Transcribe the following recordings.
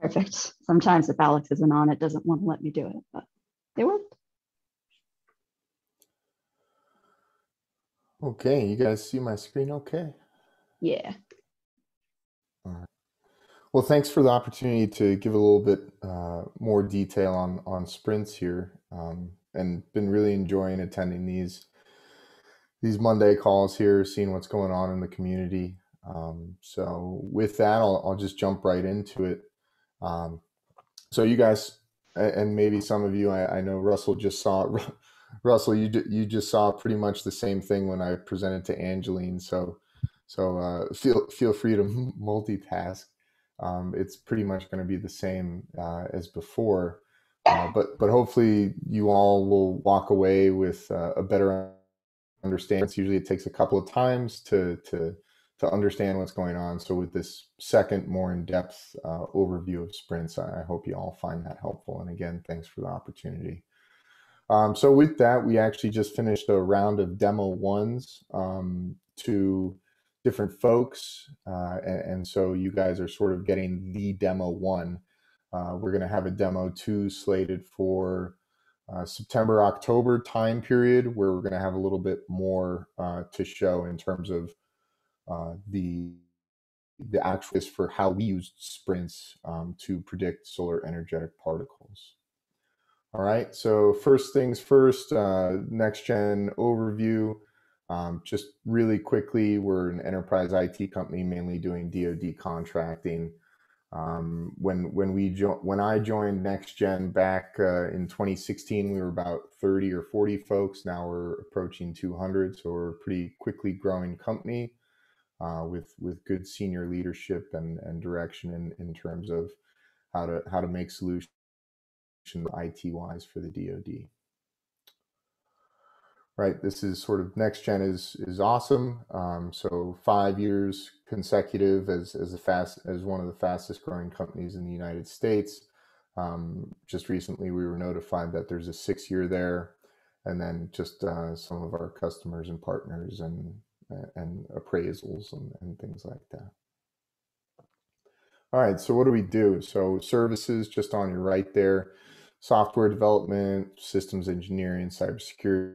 Perfect. Sometimes if Alex isn't on, it doesn't want to let me do it, but they worked. Okay, you guys see my screen okay? Yeah. All right. Well, thanks for the opportunity to give a little bit uh, more detail on on sprints here, um, and been really enjoying attending these these Monday calls here, seeing what's going on in the community. Um, so with that, I'll, I'll just jump right into it. Um, so you guys, and maybe some of you, I, I know Russell just saw. Russell, you you just saw pretty much the same thing when I presented to Angeline. So so uh, feel feel free to multitask. Um, it's pretty much going to be the same uh, as before, uh, but but hopefully you all will walk away with uh, a better understanding. Usually it takes a couple of times to to to understand what's going on. So with this second, more in-depth uh, overview of sprints, I hope you all find that helpful. And again, thanks for the opportunity. Um, so with that, we actually just finished a round of demo ones um, to different folks. Uh, and, and, so you guys are sort of getting the demo one. Uh, we're going to have a demo two slated for uh, September, October time period, where we're going to have a little bit more uh, to show in terms of uh, the the actual for how we use sprints um, to predict solar energetic particles. All right, so first things first, uh, next gen overview. Um, just really quickly, we're an enterprise IT company mainly doing DoD contracting. Um, when when we jo- when I joined NextGen back uh, in 2016, we were about 30 or 40 folks. Now we're approaching 200, so we're a pretty quickly growing company uh, with with good senior leadership and and direction in in terms of how to how to make solutions IT wise for the DoD right? This is sort of next gen is is awesome. Um, so five years consecutive as as the fast as one of the fastest growing companies in the United States. Um, just recently, we were notified that there's a six year there, and then just uh, some of our customers and partners and and appraisals and, and things like that. All right, so what do we do? So services just on your right there, software development, systems engineering, cybersecurity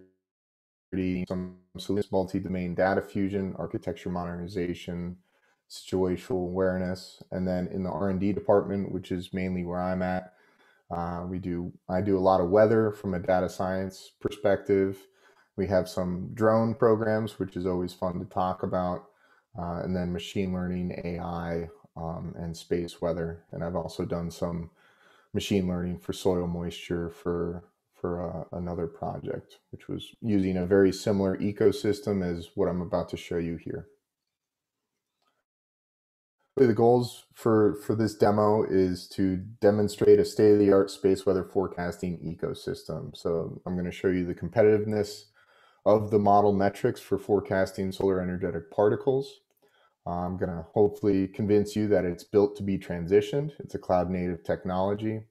some solutions, multi-domain data fusion, architecture modernization, situational awareness, and then in the R&D department, which is mainly where I'm at, uh, we do I do a lot of weather from a data science perspective. We have some drone programs, which is always fun to talk about, uh, and then machine learning, AI, um, and space weather. And I've also done some machine learning for soil moisture for for uh, another project, which was using a very similar ecosystem as what I'm about to show you here. The goals for, for this demo is to demonstrate a state-of-the-art space weather forecasting ecosystem. So I'm going to show you the competitiveness of the model metrics for forecasting solar energetic particles. I'm going to hopefully convince you that it's built to be transitioned. It's a cloud native technology.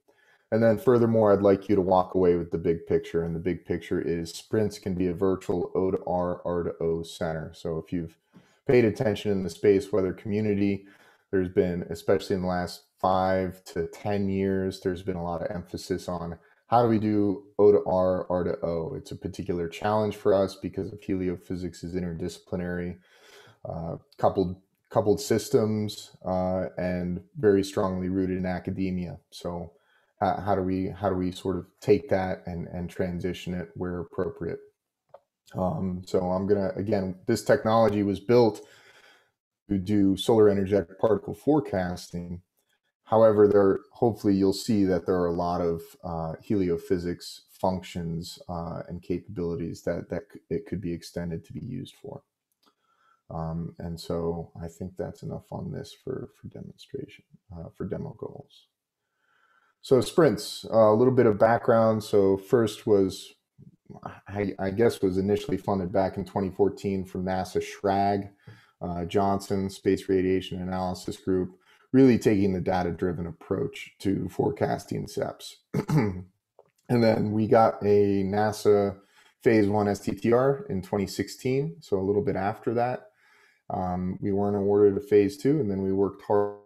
And then furthermore, I'd like you to walk away with the big picture. And the big picture is sprints can be a virtual O to R, R to O center. So if you've paid attention in the space weather community, there's been, especially in the last five to 10 years, there's been a lot of emphasis on how do we do O to R, R to O. It's a particular challenge for us because of heliophysics is interdisciplinary, uh, coupled coupled systems, uh, and very strongly rooted in academia. So how, how do we how do we sort of take that and and transition it where appropriate um, so i'm gonna again this technology was built to do solar energetic particle forecasting however there hopefully you'll see that there are a lot of uh, heliophysics functions uh, and capabilities that that it could be extended to be used for um, and so I think that's enough on this for, for demonstration, uh, for demo goals. So sprints, uh, a little bit of background. So first was, I, I, guess, was initially funded back in 2014 from NASA SRAG, uh, Johnson Space Radiation Analysis Group, really taking the data-driven approach to forecasting SEPs. and then we got a NASA Phase One STTR in 2016. So a little bit after that, um, we weren't awarded a Phase Two, and then we worked hard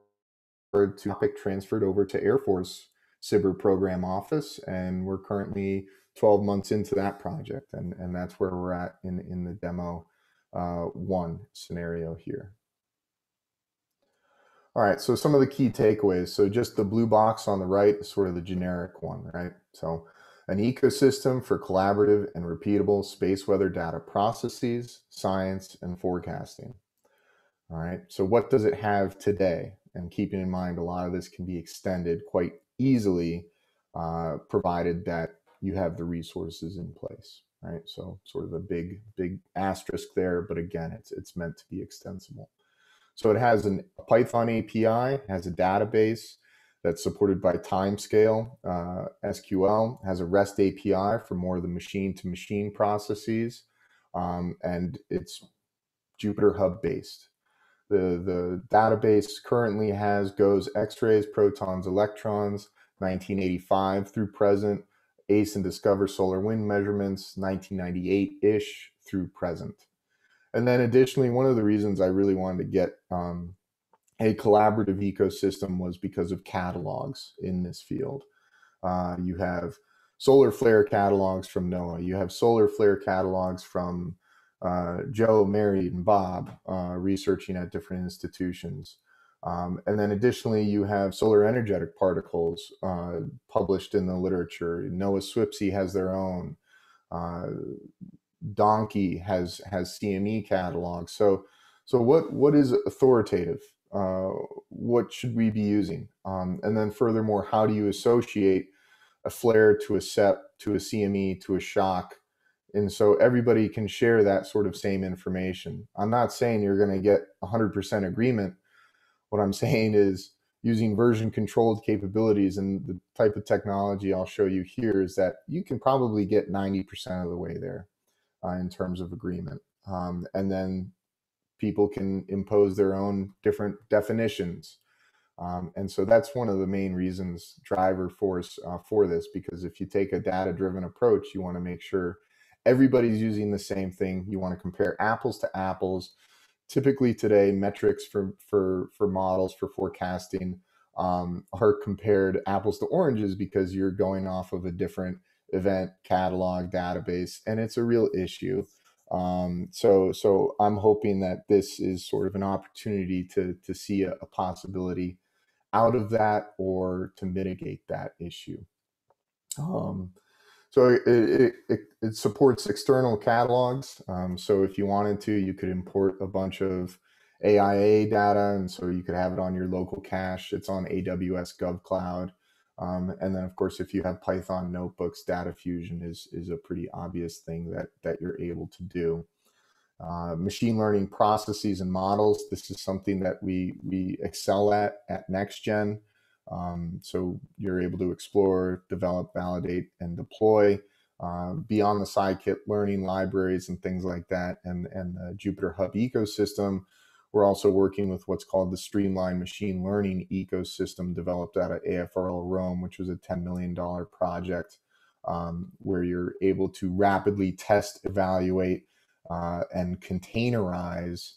to topic transferred over to Air Force SBIR program office, and we're currently 12 months into that project, and, and that's where we're at in, in the demo uh, one scenario here. All right, so some of the key takeaways. So just the blue box on the right is sort of the generic one, right? So an ecosystem for collaborative and repeatable space weather data processes, science, and forecasting. All right, so what does it have today? And keeping in mind, a lot of this can be extended quite easily, uh, provided that you have the resources in place, right? So sort of a big, big asterisk there, but again, it's, it's meant to be extensible. So it has an, a Python API, has a database, that's supported by Timescale uh, SQL, has a REST API for more of the machine to machine processes, um, and it's Jupyter Hub based. The, the database currently has GOES X-rays, protons, electrons, 1985 through present, ACE and DSCOVR solar wind measurements, 1998-ish through present. And then additionally, one of the reasons I really wanted to get um, a collaborative ecosystem was because of catalogs in this field. Uh, you have solar flare catalogs from NOAA. You have solar flare catalogs from uh, Joe, Mary, and Bob uh, researching at different institutions. Um, and then additionally, you have solar energetic particles uh, published in the literature. NOAA SWPC has their own. DONKI has has CME catalogs. So, so what what is authoritative? Uh, what should we be using? Um, and then furthermore, how do you associate a flare to a SEP, to a CME, to a shock? And so everybody can share that sort of same information. I'm not saying you're going to get 100% agreement. What I'm saying is using version controlled capabilities and the type of technology I'll show you here is that you can probably get 90% of the way there uh, in terms of agreement. Um, and then people can impose their own different definitions. Um, and so that's one of the main reasons driver force uh, for this, because if you take a data driven approach, you want to make sure everybody's using the same thing. You want to compare apples to apples. Typically today, metrics for, for, for models for forecasting um, are compared apples to oranges because you're going off of a different event catalog database and it's a real issue. Um, so, so I'm hoping that this is sort of an opportunity to to see a, a possibility out of that or to mitigate that issue. Um, so it, it, it, it, supports external catalogs. Um, so if you wanted to, you could import a bunch of AIA data, and so you could have it on your local cache. It's on AWS GovCloud. Um, and then, of course, if you have Python notebooks, data fusion is, is a pretty obvious thing that, that you're able to do. Uh, machine learning processes and models, this is something that we, we excel at at NextGen. Um, so you're able to explore, develop, validate, and deploy uh, beyond the scikit learning libraries and things like that and, and the Jupyter Hub ecosystem we're also working with what's called the Streamline Machine Learning Ecosystem developed out of AFRL Rome, which was a $10 million project um, where you're able to rapidly test, evaluate, uh, and containerize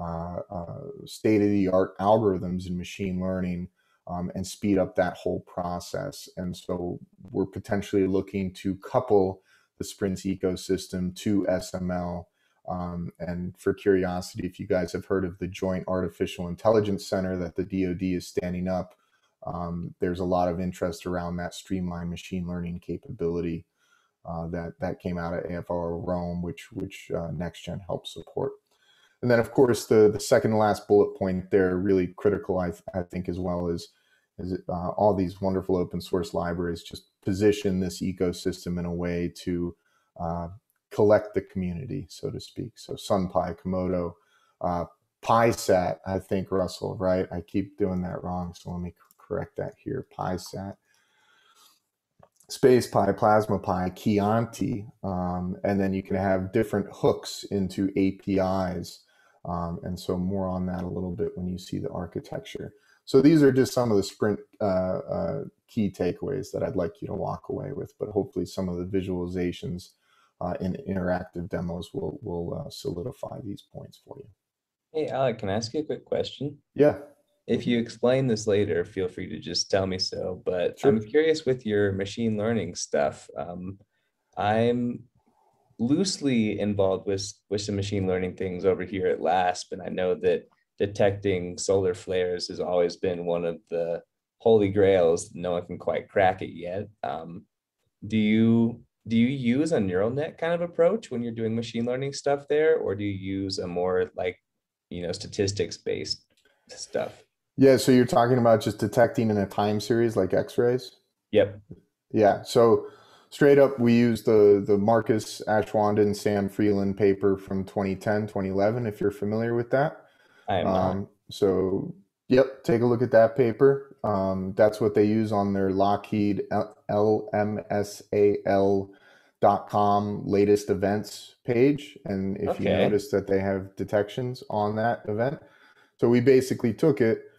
uh, uh, state of the art algorithms in machine learning um, and speed up that whole process. And so we're potentially looking to couple the Sprints ecosystem to SML um, and for curiosity, if you guys have heard of the Joint Artificial Intelligence Center that the DoD is standing up, um, there's a lot of interest around that streamlined machine learning capability uh, that that came out of AFR Rome, which which uh, NextGen helps support. And then, of course, the the second to last bullet point there, really critical, I, I think, as well is is uh, all these wonderful open source libraries just position this ecosystem in a way to uh, collect the community, so to speak. So SunPy, Kamodo, uh, PySat, I think, Russell, right? I keep doing that wrong, so let me correct that here. PySat, SpacePy, PlasmaPy, Chianti, um, and then you can have different hooks into APIs. Um, and so more on that a little bit when you see the architecture. So these are just some of the sprint uh, uh, key takeaways that I'd like you to walk away with, but hopefully some of the visualizations uh, in interactive demos will will uh, solidify these points for you. Hey, Alec, can I ask you a quick question? Yeah. if you explain this later, feel free to just tell me so. But Sure. I'm curious with your machine learning stuff. Um, I'm loosely involved with with some machine learning things over here at LASP, and I know that detecting solar flares has always been one of the holy grails. No one can quite crack it yet. Um, do you do you use a neural net kind of approach when you're doing machine learning stuff there, or do you use a more like you know statistics based stuff? Yeah, so you're talking about just detecting in a time series like X-rays? Yep. Yeah, so straight up, we use the the Markus Aschwanden and Sam Freeland paper from 2010, 2011, if you're familiar with that. I am not. Um, so, yep, take a look at that paper. Um, that's what they use on their Lockheed L- LMSAL.com latest events page. And if you notice that they have detections on that event. So we basically took it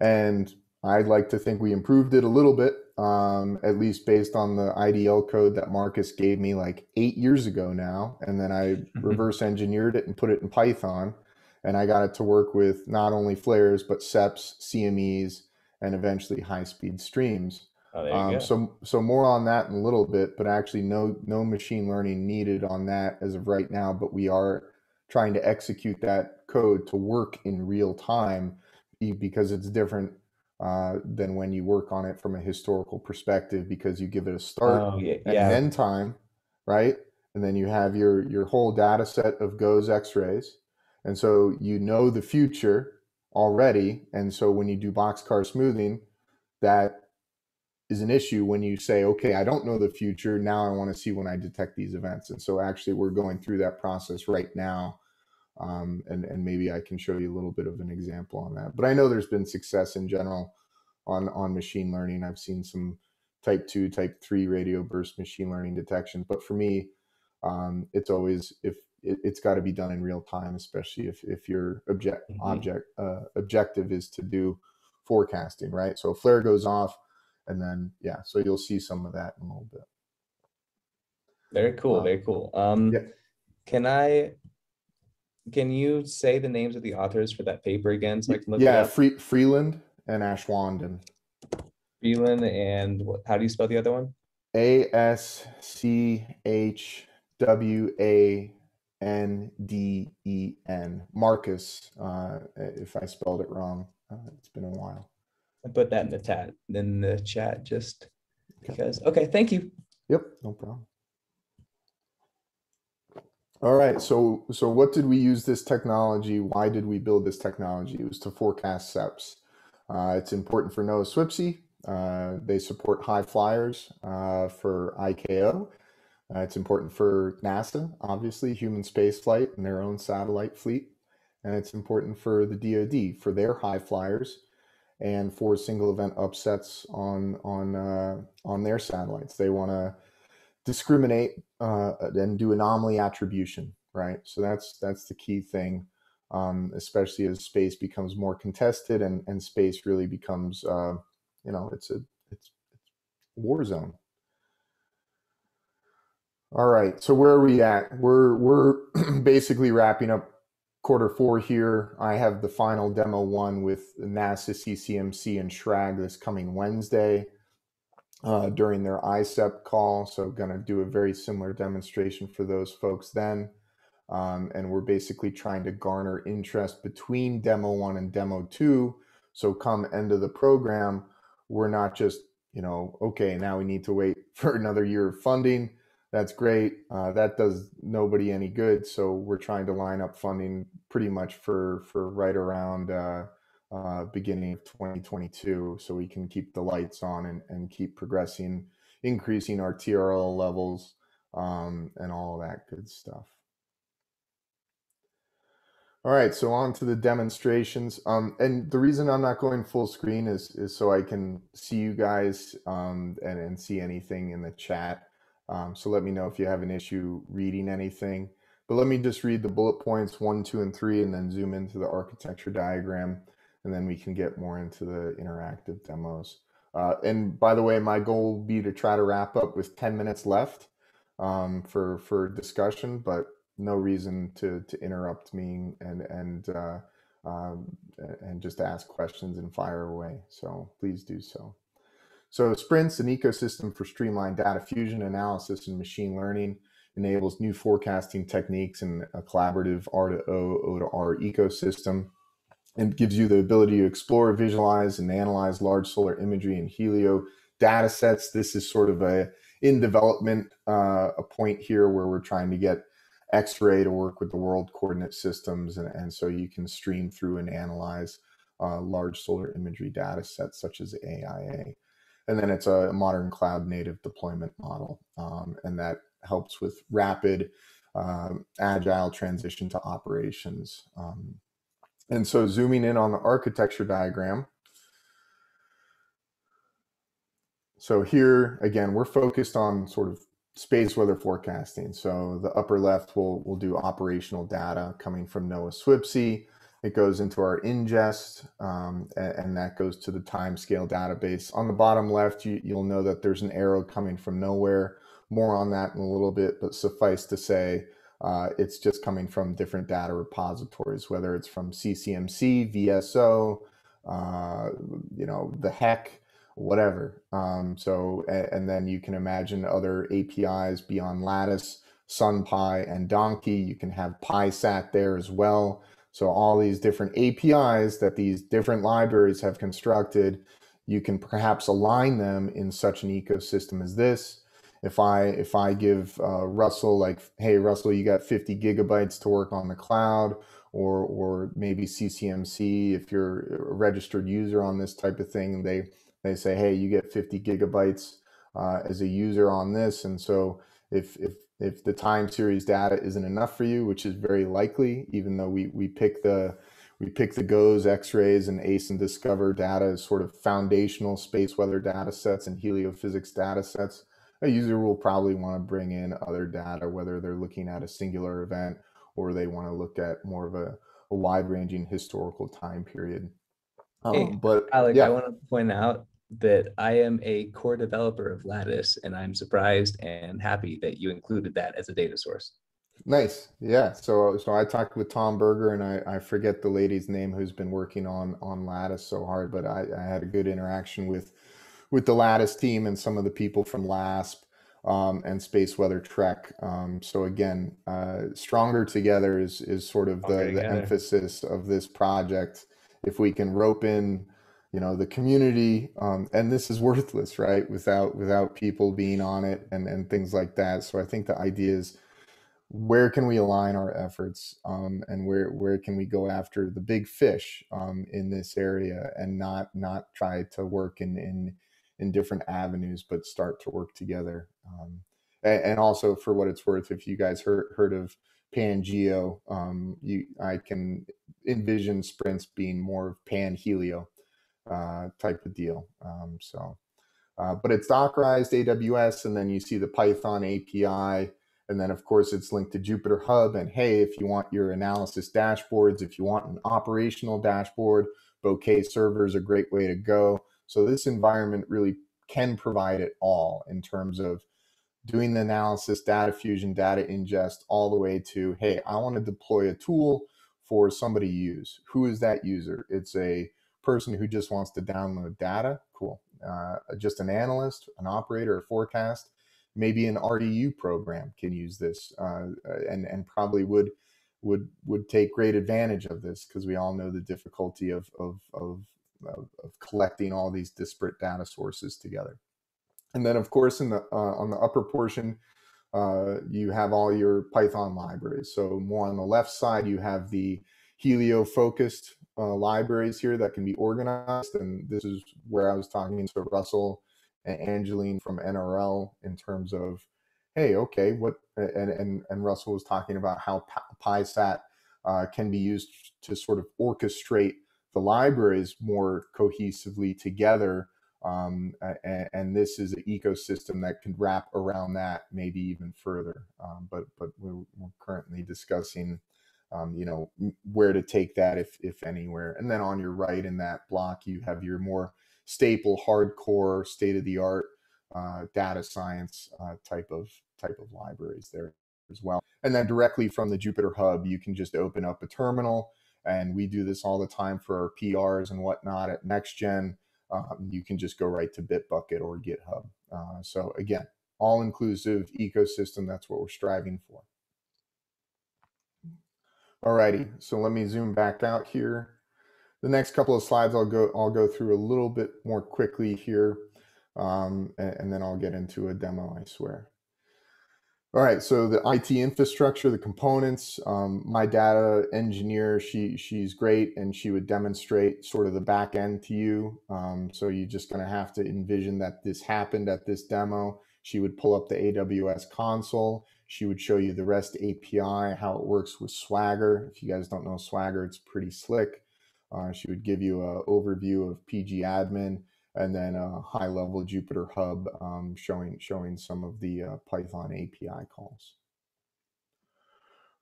and I'd like to think we improved it a little bit, um, at least based on the IDL code that Markus gave me like eight years ago now. And then I reverse engineered it and put it in Python. And I got it to work with not only flares, but SEPs, CMEs, and eventually high speed streams. Oh, Um, so, so more on that in a little bit, but actually no, no machine learning needed on that as of right now. But we are trying to execute that code to work in real time because it's different uh, than when you work on it from a historical perspective because you give it a start Oh yeah, and yeah. an end time, right? And then you have your your whole data set of GOES X-rays, and so you know the future already. And so when you do boxcar smoothing, that is an issue when you say, okay, I don't know the future. Now I want to see when I detect these events. And so actually, we're going through that process right now. Um, and, and maybe I can show you a little bit of an example on that. But I know there's been success in general on, on machine learning. I've seen some type two, type three radio burst machine learning detection. But for me, um, it's always if it, it's got to be done in real time, especially if if your object Mhm. object uh, objective is to do forecasting, right? So a flare goes off, and then yeah, so you'll see some of that in a little bit. Very cool, Uh, very cool. Um, yeah. can I, can you say the names of the authors for that paper again so I can look it yeah, up? Free, Freeland and Aschwanden. Freeland and what, how do you spell the other one? A S C H W A N D E N. Markus. Uh, if I spelled it wrong, uh, it's been a while. I put that in the chat, in the chat, just Okay. because. Okay, thank you. Yep, no problem. All right, so so what did we use this technology? Why did we build this technology? It was to forecast SEPs. Uh, it's important for NOAA SWPC. Uh, they support high flyers uh, for ICAO. Uh, it's important for NASA, obviously, human space flight and their own satellite fleet. And it's important for the DoD for their high flyers and for single event upsets on on uh, on their satellites. They want to discriminate uh, and do anomaly attribution, right? So that's that's the key thing, um, especially as space becomes more contested and and space really becomes, uh, you know, it's a it's, it's war zone. All right, so where are we at? We're we're basically wrapping up quarter four here. I have the final demo one with NASA, CCMC, and SRAG this coming Wednesday uh, during their ISEP call. So, going to do a very similar demonstration for those folks then. Um, and we're basically trying to garner interest between demo one and demo two. So, come end of the program, we're not just, you know, okay, now we need to wait for another year of funding. That's great. Uh, that does nobody any good. So, we're trying to line up funding pretty much for for right around. Uh, uh, beginning of 2022 so we can keep the lights on and, and keep progressing increasing our trl levels um, and all that good stuff all right so on to the demonstrations um, and the reason i'm not going full screen is, is so i can see you guys um, and, and see anything in the chat um, so let me know if you have an issue reading anything but let me just read the bullet points one two and three and then zoom into the architecture diagram and then we can get more into the interactive demos. Uh, and by the way, my goal will be to try to wrap up with 10 minutes left um, for for discussion, but no reason to to interrupt me. And and uh, um, and just ask questions and fire away. So please do so. So Sprints, an ecosystem for streamlined data fusion, analysis, and machine learning, enables new forecasting techniques and a collaborative R to O, O to R ecosystem, and gives you the ability to explore, visualize, and analyze large solar imagery and helio data sets. This is sort of a in development uh, a point here where we're trying to get xarray to work with the world coordinate systems, and, and so you can stream through and analyze uh, large solar imagery data sets such as AIA. And then it's a modern cloud native deployment model, um, and that helps with rapid, um, agile transition to operations. Um, and so zooming in on the architecture diagram, so here again, we're focused on sort of space weather forecasting. So the upper left will will do operational data coming from NOAA SWPC. It goes into our ingest, um, and, and, that goes to the timescale database. On the bottom left, you, you'll know that there's an arrow coming from nowhere. More on that in a little bit, but suffice to say, uh, it's just coming from different data repositories, whether it's from CCMC, VSO, uh, you know, the heck, whatever. Um, so, and, and, then you can imagine other APIs beyond LaTiS, SunPy, and DONKI. You can have PySat there as well. So all these different APIs that these different libraries have constructed, you can perhaps align them in such an ecosystem as this. If I if I give uh, Russell like, hey Russell, you got 50 gigabytes to work on the cloud, or or maybe CCMC, if you're a registered user on this type of thing, they they say, hey, you get 50 gigabytes uh, as a user on this. And so if, if, if the time series data isn't enough for you, which is very likely, even though we, we pick the, we pick the GOES, X-rays, and ACE and DSCOVR data as sort of foundational space weather data sets and heliophysics data sets. A user will probably want to bring in other data, whether they're looking at a singular event or they want to look at more of a, a wide-ranging historical time period. Um, hey, but Alec, yeah. I want to point out that I am a core developer of LaTiS, and I'm surprised and happy that you included that as a data source. Nice, yeah. So, so I talked with Tom Berger, and I, I forget the lady's name who's been working on on LaTiS so hard, but I, I had a good interaction with with the LaTiS team and some of the people from LASP um, and Space Weather TREC. Um, so again, uh, stronger together is is sort of the, the emphasis of this project. If we can rope in you know the community um, and this is worthless right? Without without people being on it and and things like that. So i think the idea is where can we align our efforts um, and where where can we go after the big fish um, in this area and not not try to work in in in different avenues but start to work together um, and, and, also for what it's worth if you guys heard heard of pangeo um, you i can envision sprints being more of pan helio uh, type of deal. Um, so, uh, but it's Dockerized AWS, and then you see the Python API, and then of course it's linked to Jupyter Hub. And hey, if you want your analysis dashboards, if you want an operational dashboard, Bokeh server is a great way to go. So this environment really can provide it all in terms of doing the analysis, data fusion, data ingest, all the way to, hey, I want to deploy a tool for somebody to use. Who is that user? It's a person who just wants to download data, cool. Uh, just an analyst, an operator, a forecast, maybe an RDU program can use this uh, and, and probably would would would take great advantage of this because we all know the difficulty of, of, of, of, collecting all these disparate data sources together. And then of course in the uh, on the upper portion, uh, you have all your Python libraries. So more on the left side, you have the Helio focused uh, libraries here that can be organized. And this is where I was talking to Russell and Angeline from NRL in terms of, hey, okay, what, and, and, and Russell was talking about how PySat uh, can be used to sort of orchestrate the libraries more cohesively together. Um, and, and, this is an ecosystem that can wrap around that maybe even further. Um, but but we're, we're currently discussing um, you know where to take that if if anywhere and then on your right in that block you have your more staple hardcore state of the art uh, data science uh, type of type of libraries there as well and then directly from the jupyter hub you can just open up a terminal And we do this all the time for our PRs and whatnot at NextGen. Um, you can just go right to Bitbucket or GitHub. Uh, so again, all inclusive ecosystem. That's what we're striving for. Alrighty, so let me zoom back out here. The next couple of slides I'll go I'll go through a little bit more quickly here, um, and, and then I'll get into a demo, I swear. All right, so the IT infrastructure, the components. Um, my data engineer, she she's great, and she would demonstrate sort of the back end to you. Um, so you're just going to have to envision that this happened at this demo. She would pull up the AWS console. She would show you the REST API, how it works with Swagger. If you guys don't know Swagger, it's pretty slick. Uh, she would give you an overview of PG admin and then a high level Jupyter Hub um, showing, showing some of the uh, Python API calls.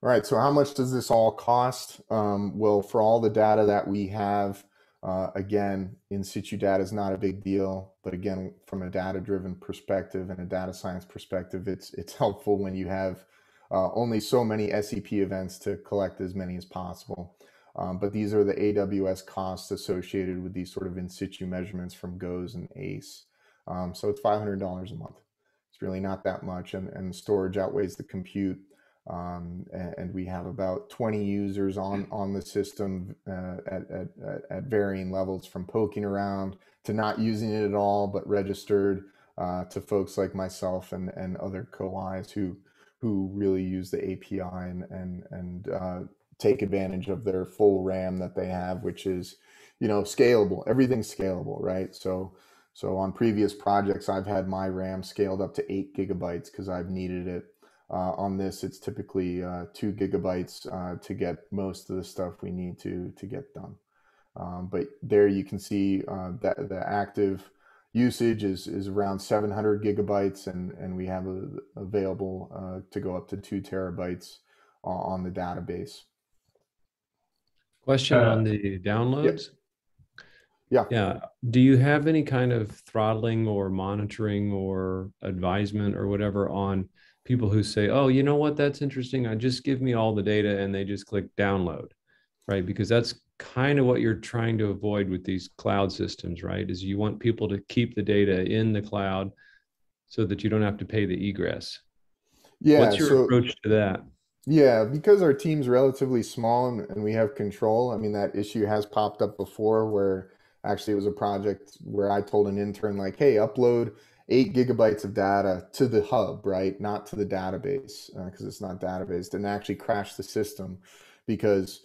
All right, so how much does this all cost? Um, well, for all the data that we have, uh, again, in situ data is not a big deal, but again, from a data-driven perspective and a data science perspective, it's it's helpful when you have uh, only so many SEP events to collect as many as possible. Um, but these are the AWS costs associated with these sort of in situ measurements from GOES and ACE. Um, so it's $500 a month. It's really not that much, and, and storage outweighs the compute. Um, and, and, we have about 20 users on on the system uh, at, at, at varying levels, from poking around to not using it at all, but registered uh, to folks like myself and and other co-Is who who really use the API and and and uh, take advantage of their full RAM that they have, which is you know scalable. Everything's scalable, right? So so on previous projects, I've had my RAM scaled up to eight gigabytes because I've needed it uh, on this, it's typically uh, two gigabytes uh, to get most of the stuff we need to to get done. Um, but there you can see uh, that the active usage is is around 700 gigabytes, and and we have a, available uh, to go up to two terabytes on the database. Question on the downloads. Yeah. Yeah. Do you have any kind of throttling or monitoring or advisement or whatever on people who say, oh, you know what, that's interesting. I just give me all the data and they just click download, right? Because that's kind of what you're trying to avoid with these cloud systems, right? Is you want people to keep the data in the cloud so that you don't have to pay the egress. Yeah. What's your so, approach to that? Yeah, because our team's relatively small and, and we have control. I mean, that issue has popped up before where actually it was a project where I told an intern, like, hey, upload eight gigabytes of data to the hub, right? Not to the database because uh, it's not database, and actually crash the system because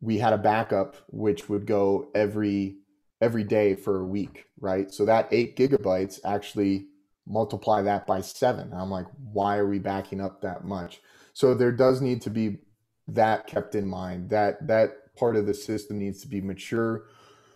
we had a backup which would go every every day for a week, right? So that eight gigabytes actually multiply that by seven. I'm like, why are we backing up that much? So there does need to be that kept in mind. That that part of the system needs to be mature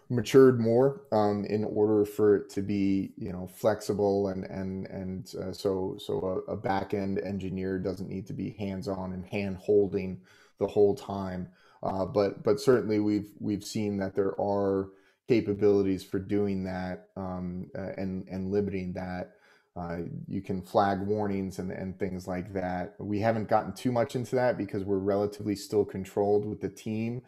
matured more um, in order for it to be you know flexible and and and uh, so so a, a back end engineer doesn't need to be hands on and hand holding the whole time. Uh, but but certainly we've we've seen that there are capabilities for doing that um, uh, and and limiting that. Uh, you can flag warnings and, and things like that. We haven't gotten too much into that because we're relatively still controlled with the team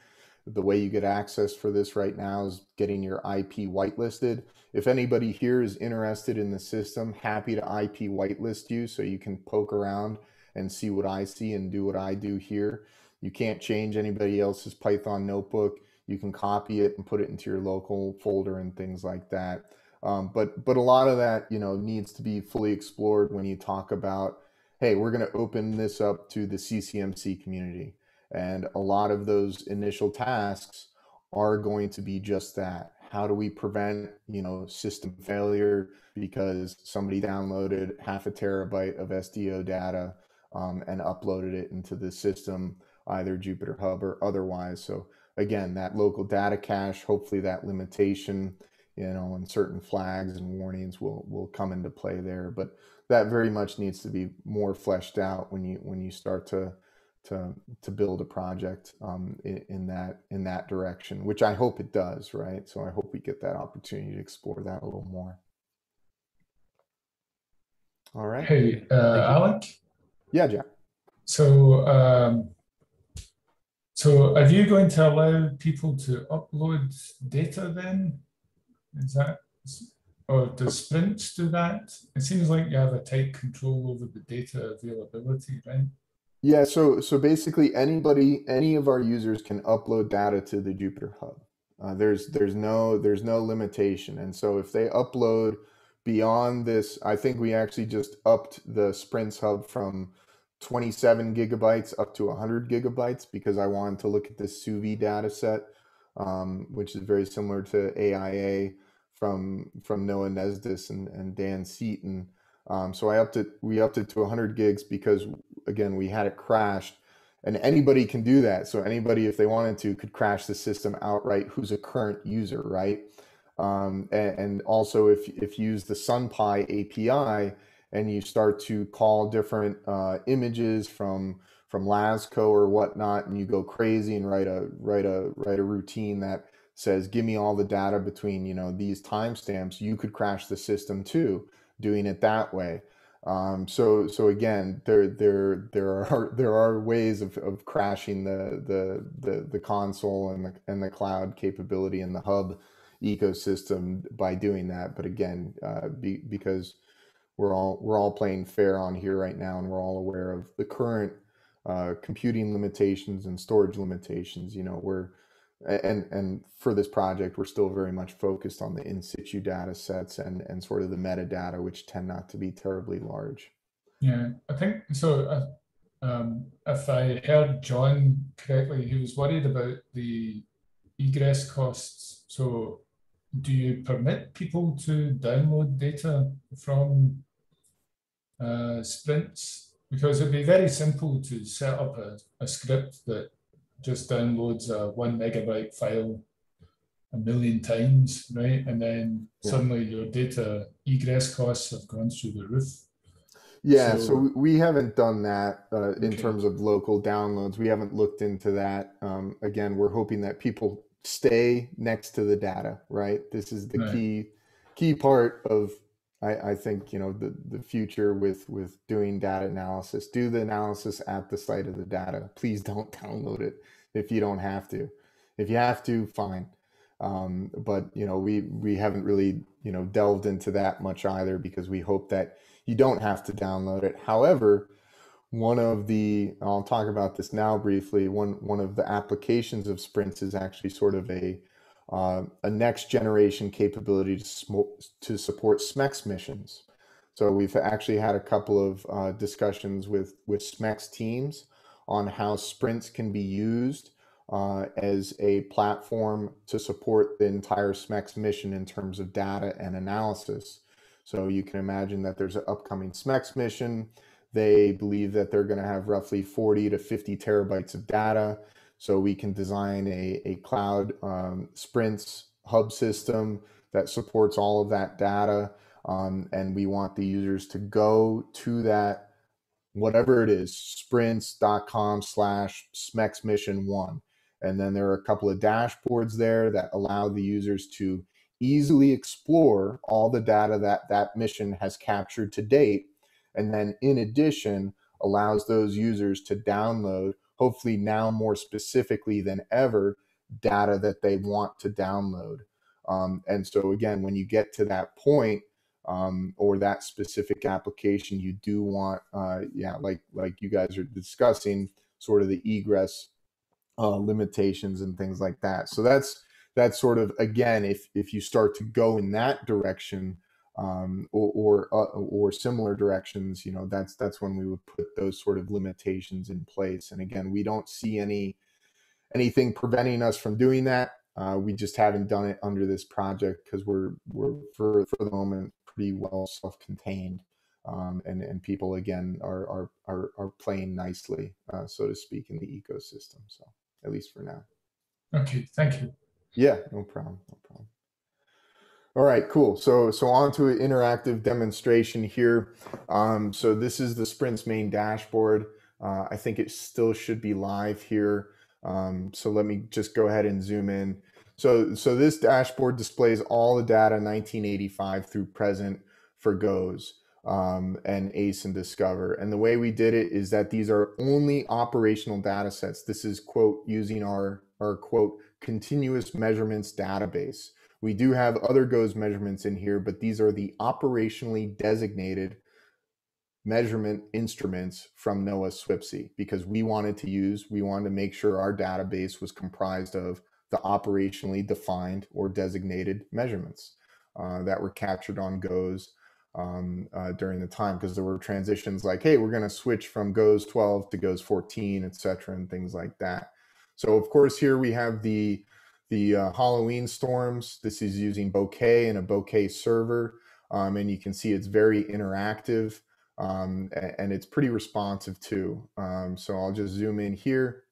the way you get access for this right now is getting your IP whitelisted. If anybody here is interested in the system, happy to IP whitelist you so you can poke around and see what I see and do what I do here. You can't change anybody else's Python notebook. You can copy it and put it into your local folder and things like that. Um, but but a lot of that you know needs to be fully explored when you talk about hey we're going to open this up to the CCMC community and a lot of those initial tasks are going to be just that. How do we prevent, you know, system failure because somebody downloaded half a terabyte of SDO data um, and uploaded it into the system, either Jupyter Hub or otherwise. So again, that local data cache, hopefully that limitation, you know, and certain flags and warnings will will come into play there. But that very much needs to be more fleshed out when you when you start to to to build a project um, in, in, that in that direction, which I hope it does, right? So I hope we get that opportunity to explore that a little more. All right. Hey, uh, Alec. Yeah, Jack. So um, So are you going to allow people to upload data then? Is that, or does Sprints do that? It seems like you have a tight control over the data availability, right? Yeah, so so basically anybody, any of our users can upload data to the Jupyter Hub. Uh, there's there's no there's no limitation, and so if they upload beyond this, I think we actually just upped the Sprints Hub from 27 gigabytes up to 100 gigabytes because I wanted to look at this SUVI data set, um, which is very similar to AIA from from NOAA NESDIS and, and Dan Seaton. Um, so I upped it. We upped it to 100 gigs because again we had it crashed, and anybody can do that. So anybody, if they wanted to, could crash the system outright. Who's a current user, right? Um, and, and also if if you use the SunPy API and you start to call different uh, images from from LASCO or whatnot, and you go crazy and write a write a write a routine that says, "Give me all the data between you know these timestamps." You could crash the system too, doing it that way. Um, so so again, there there there are there are ways of, of crashing the, the the the console and the and the cloud capability and the hub ecosystem by doing that. But again, uh, be, because we're all we're all playing fair on here right now, and we're all aware of the current uh, computing limitations and storage limitations. You know, we're and and for this project, we're still very much focused on the in situ data sets and and sort of the metadata, which tend not to be terribly large. Yeah, I think so. Uh, um, if I heard John correctly, he was worried about the egress costs. So, do you permit people to download data from uh, sprints because it'd be very simple to set up a, a script that just downloads a one megabyte file a million times, right? And then yeah. suddenly your data egress costs have gone through the roof. Yeah, so, so we haven't done that uh, in terms of local downloads. We haven't looked into that. Um, again, we're hoping that people stay next to the data, right? This is the right. key key part of I, I think you know the, the future with with doing data analysis. Do the analysis at the site of the data. Please don't download it if you don't have to. If you have to, fine. Um, but you know we we haven't really you know delved into that much either because we hope that you don't have to download it. However, one of the I'll talk about this now briefly. One one of the applications of sprints is actually sort of a uh, a next generation capability to, sm- to support SMEX missions. So we've actually had a couple of uh, discussions with, with SMEX teams on how sprints can be used uh, as a platform to support the entire SMEX mission in terms of data and analysis. So you can imagine that there's an upcoming SMEX mission. They believe that they're going to have roughly 40 to 50 terabytes of data. So we can design a, a cloud um, sprints hub system that supports all of that data. Um, and we want the users to go to that, whatever it is, sprints.com slash SMEX mission one. And then there are a couple of dashboards there that allow the users to easily explore all the data that that mission has captured to date. And then in addition, allows those users to download hopefully now more specifically than ever, data that they want to download. Um, and so again, when you get to that point, um, or that specific application, you do want, uh, yeah, like like you guys are discussing, sort of the egress uh, limitations and things like that. So that's that's sort of again, if if you start to go in that direction, um, or or, uh, or similar directions, you know, that's that's when we would put those sort of limitations in place. And again, we don't see any anything preventing us from doing that. Uh, we just haven't done it under this project because we're we're for for the moment pretty well self-contained, um, and and people again are are are, are playing nicely, uh, so to speak, in the ecosystem. So at least for now. Okay, thank you. Yeah, no problem, no problem. All right, cool. So so on to an interactive demonstration here. Um, so this is the Sprints main dashboard. Uh, I think it still should be live here. Um, so let me just go ahead and zoom in. So so this dashboard displays all the data 1985 through present for GOES. um, and ACE and DSCOVR. And the way we did it is that these are only operational data sets. This is quote using our, our quote continuous measurements database. We do have other GOES measurements in here, but these are the operationally designated measurement instruments from NOAA SWPC because we wanted to use, we wanted to make sure our database was comprised of the operationally defined or designated measurements uh, that were captured on GOES um, uh, during the time because there were transitions like, hey, we're going to switch from GOES 12 to GOES 14, et cetera, and things like that. So of course, here we have the the uh, Halloween storms. This is using Bokeh and a Bokeh server. Um, and you can see it's very interactive um, and, it's pretty responsive too. Um, so I'll just zoom in here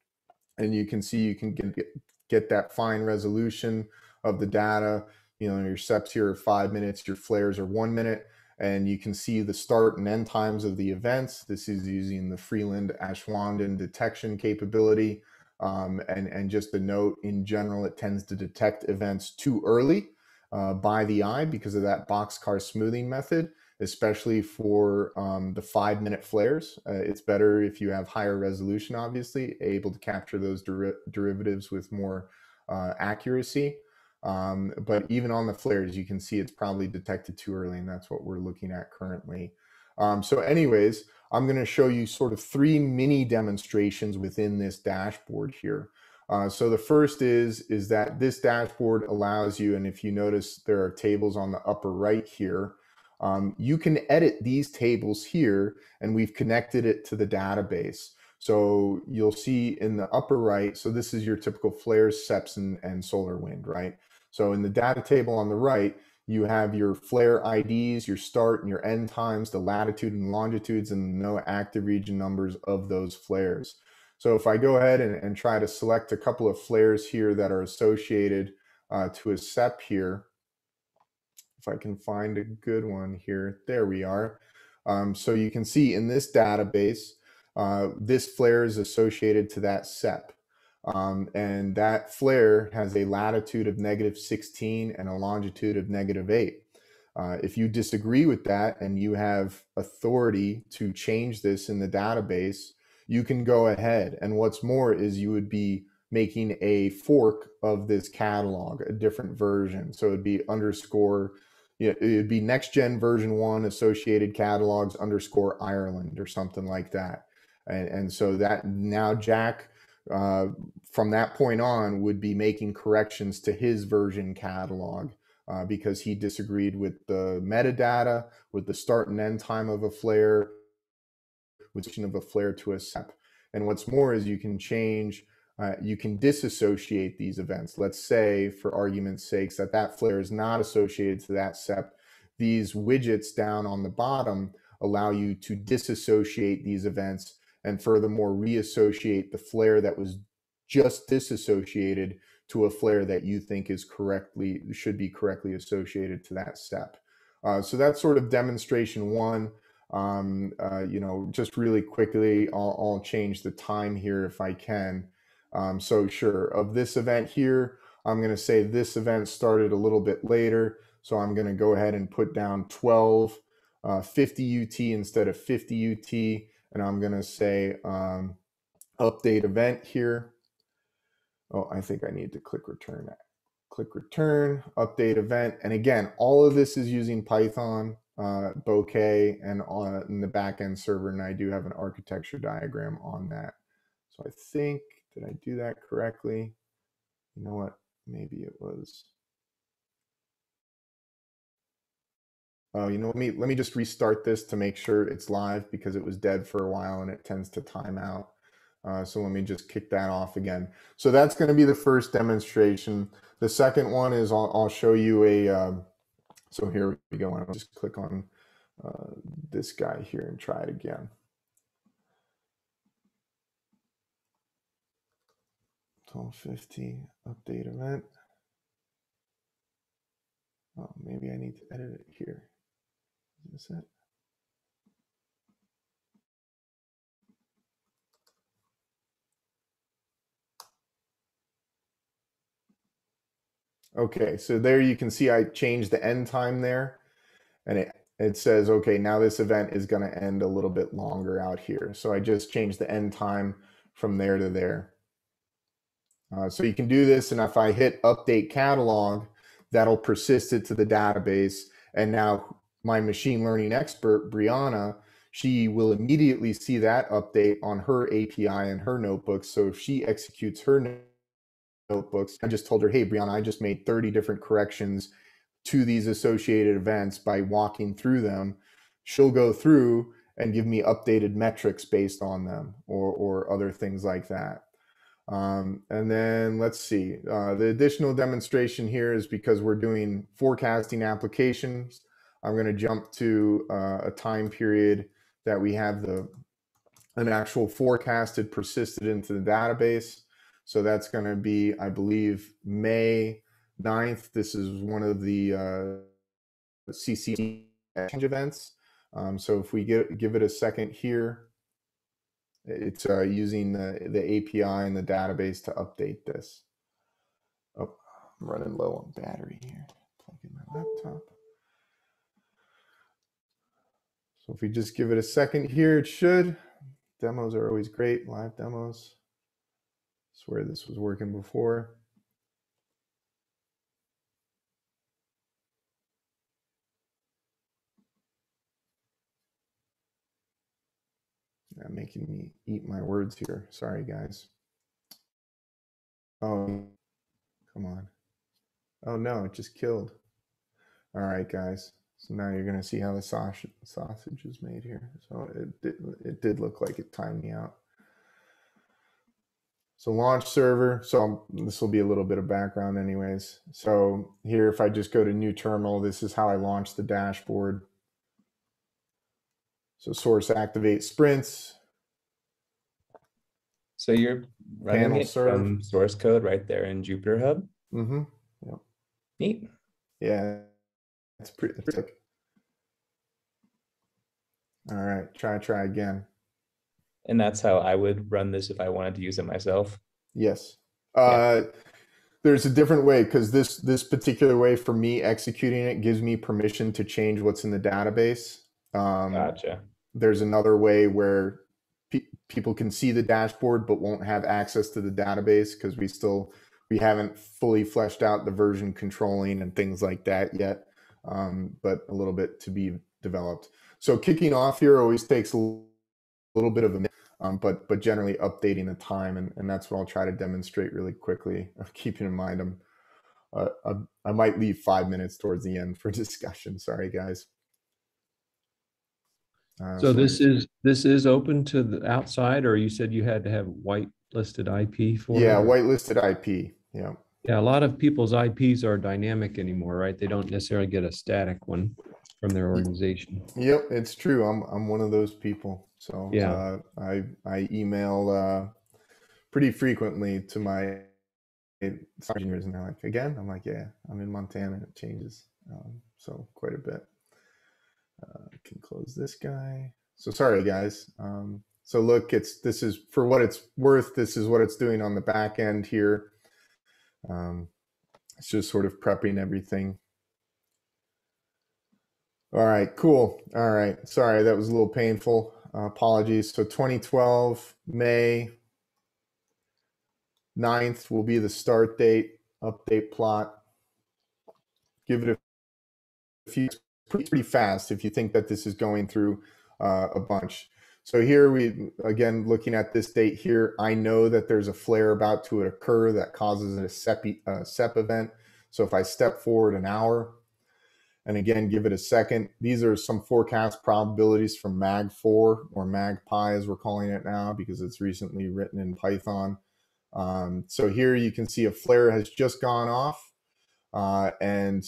and you can see you can get, get, get that fine resolution of the data. You know, your steps here are five minutes, your flares are one minute and you can see the start and end times of the events. This is using the Freeland Aschwanden detection capability. Um, and, and just a note in general, it tends to detect events too early uh, by the eye because of that boxcar smoothing method, especially for um, the five minute flares. Uh, it's better if you have higher resolution, obviously, able to capture those der derivatives with more uh, accuracy. Um, but even on the flares, you can see it's probably detected too early, and that's what we're looking at currently. Um, so anyways, I'm going to show you sort of three mini demonstrations within this dashboard here. Uh, so the first is, is that this dashboard allows you, and if you notice there are tables on the upper right here, um, you can edit these tables here and we've connected it to the database. So you'll see in the upper right, so this is your typical flares, SEPs, and, and solar wind, right? So in the data table on the right, you have your flare IDs, your start and your end times, the latitude and longitudes, and no active region numbers of those flares. So if I go ahead and, and try to select a couple of flares here that are associated uh, to a SEP here, if I can find a good one here, there we are. Um, so you can see in this database, uh, this flare is associated to that SEP. Um, and that flare has a latitude of negative 16 and a longitude of negative 8. Uh, if you disagree with that and you have authority to change this in the database, you can go ahead. And what's more is you would be making a fork of this catalog, a different version. So it'd be underscore, you know, it'd be next gen version one associated catalogs underscore Ireland or something like that. And, and so that now Jack uh, from that point on would be making corrections to his version catalog uh, because he disagreed with the metadata, with the start and end time of a flare, with of a flare to a SEP. And what's more is you can change, uh, you can disassociate these events. Let's say, for argument's sakes, that that flare is not associated to that SEP. These widgets down on the bottom allow you to disassociate these events and furthermore reassociate the flare that was just disassociated to a flare that you think is correctly should be correctly associated to that SEP. Uh, so that's sort of demonstration one. Um, uh, you know, just really quickly, I'll, I'll, change the time here if I can. Um, so sure, of this event here, I'm going to say this event started a little bit later. So I'm going to go ahead and put down 12, uh, 50 UT instead of 50 UT and I'm going to say um, update event here. Oh, I think I need to click return. Click return, update event. And again, all of this is using Python, uh, Bokeh, and on in the backend server. And I do have an architecture diagram on that. So I think, did I do that correctly? You know what? Maybe it was. Oh, you know, let me let me just restart this to make sure it's live because it was dead for a while and it tends to time out. Uh, so let me just kick that off again. So that's going to be the first demonstration. The second one is I'll, I'll show you a. Um, so here we go. I'll just click on uh, this guy here and try it again. 1250 update event. Oh, maybe I need to edit it here. Is it? Okay, so there you can see I changed the end time there and it it says, okay, now this event is going to end a little bit longer out here. So I just changed the end time from there to there. Uh, so you can do this, and if I hit update catalog, that'll persist it to the database. And now my machine learning expert, Brianna, she will immediately see that update on her API and her notebooks. So if she executes her notebooks, I just told her, hey, Brianna, I just made 30 different corrections to these associated events by walking through them. She'll go through and give me updated metrics based on them or, or other things like that. Um, and then let's see, uh, the additional demonstration here is because we're doing forecasting applications. I'm going to jump to uh, a time period that we have the an actual forecasted persisted into the database. So that's going to be, I believe, May 9th. This is one of the uh, CC change events. Um, so if we get, give it a second here, it's uh, using the, the API and the database to update this. Oh, I'm running low on battery here. Plug in my laptop. So if we just give it a second here, it should. Demos are always great, live demos. I Swear this was working before. Yeah, making me eat my words here. Sorry, guys. Oh, come on. Oh no, it just killed. All right, guys. So now you're going to see how the sausage, sausage is made here. So it did, it did look like it timed me out. So launch server. So this will be a little bit of background anyways. So here, if I just go to new terminal, this is how I launch the dashboard. So source activate sprints. So you're running Panel it serve. from source code right there in Jupyter Hub. Mm-hmm. Neat. Yeah, it's pretty, it's pretty. All right, try, try again. And that's how I would run this if I wanted to use it myself. Yes. Uh, there's a different way because this this particular way for me executing it gives me permission to change what's in the database. Um, Gotcha. there's another way where pe- people can see the dashboard but won't have access to the database because we still we haven't fully fleshed out the version controlling and things like that yet um, but a little bit to be developed so kicking off here always takes a little bit of a minute um, but but generally updating the time and, and that's what i'll try to demonstrate really quickly keeping in mind i'm uh, I, I might leave five minutes towards the end for discussion sorry guys uh, So this is, this is open to the outside, or you said you had to have white listed IP for? yeah it? whitelisted ip yeah Yeah, a lot of people's IPs are dynamic anymore, right? They don't necessarily get a static one from their organization. Yep, it's true. I'm I'm one of those people. So Yeah. uh, I I email uh, pretty frequently to my engineers, and they're like, "Again?" I'm like, "Yeah, I'm in Montana. And it changes, um, so quite a bit." Uh, can close this guy. So sorry, guys. Um, so look, it's this is for what it's worth. This is what it's doing on the back end here. Um, it's just sort of prepping everything. All right, cool. All right. Sorry, that was a little painful. Uh, apologies. So 2012, May 9th will be the start date, update plot. Give it a few, pretty, fast if you think that this is going through uh, a bunch. So here we, again, looking at this date here, I know that there's a flare about to occur that causes a SEP, uh, SEP event. So if I step forward an hour, and again, give it a second. These are some forecast probabilities from MAG4 or MAGPie as we're calling it now because it's recently written in Python. Um, so here you can see a flare has just gone off. Uh, and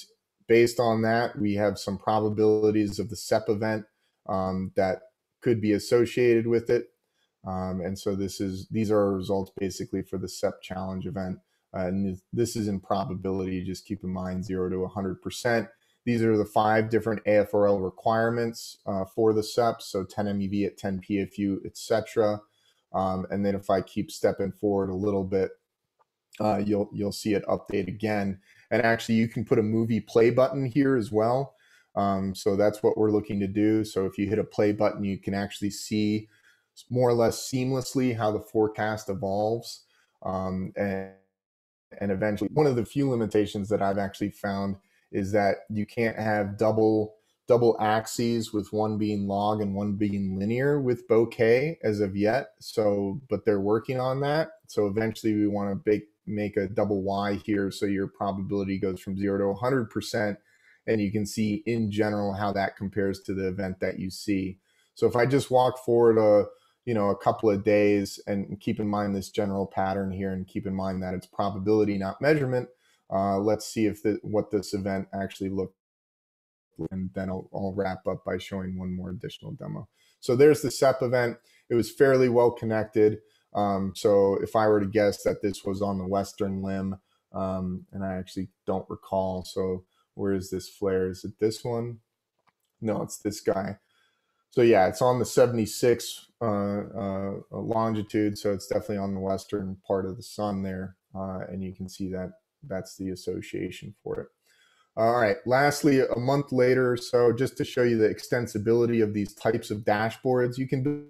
based on that, we have some probabilities of the SEP event um, that could be associated with it. Um, and so this is these are results basically for the SEP challenge event. Uh, and this is in probability. Just keep in mind zero to 100%. These are the five different AFRL requirements uh, for the SEP. So 10 MeV at 10 PFU, etc. Um, and then if I keep stepping forward a little bit, uh, you'll you'll see it update again. And actually, you can put a movie play button here as well. Um, so that's what we're looking to do. So if you hit a play button, you can actually see more or less seamlessly how the forecast evolves. Um, and, and eventually, one of the few limitations that I've actually found is that you can't have double double axes with one being log and one being linear with bokeh as of yet. So, but they're working on that. So eventually we want to make, make a double Y here. So your probability goes from zero to 100%. And you can see in general how that compares to the event that you see. So if I just walk forward a, you know, a couple of days and keep in mind this general pattern here and keep in mind that it's probability, not measurement, uh, let's see if the, what this event actually looked and then I'll, I'll, wrap up by showing one more additional demo. So there's the SEP event. It was fairly well connected. Um, so if I were to guess that this was on the western limb, um, and I actually don't recall. So where is this flare? Is it this one? No, it's this guy. So yeah, it's on the 76 uh, uh, longitude. So it's definitely on the western part of the sun there. Uh, and you can see that that's the association for it. All right, lastly, a month later, so just to show you the extensibility of these types of dashboards, you can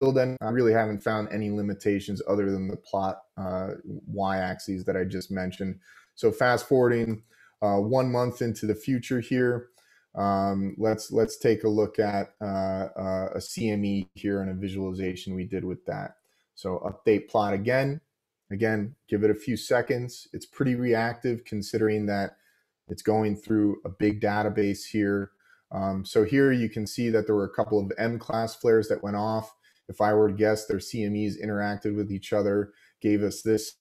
build them. I really haven't found any limitations other than the plot uh, y-axes that I just mentioned. So fast forwarding uh, one month into the future here, um, let's let's take a look at uh, uh a CME here and a visualization we did with that. So update plot again. Again, give it a few seconds. It's pretty reactive considering that it's going through a big database here. Um, so here you can see that there were a couple of M-class flares that went off. If I were to guess, their CMEs interacted with each other, gave us this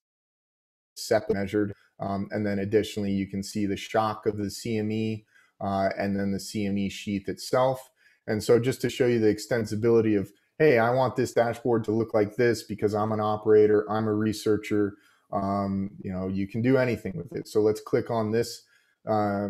SEP measured. Um, and then additionally, you can see the shock of the CME uh, and then the CME sheath itself. And so just to show you the extensibility of, hey, I want this dashboard to look like this because I'm an operator, I'm a researcher, um, you know, you can do anything with it. So let's click on this uh,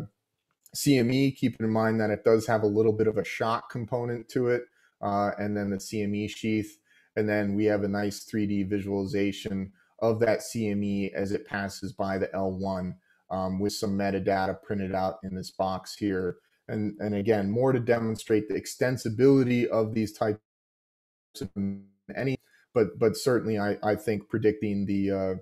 CME, keeping in mind that it does have a little bit of a shock component to it, uh, and then the CME sheath. And then we have a nice 3D visualization of that CME as it passes by the L1 um, with some metadata printed out in this box here. And, and again, more to demonstrate the extensibility of these types any, but but certainly I, I think predicting the uh,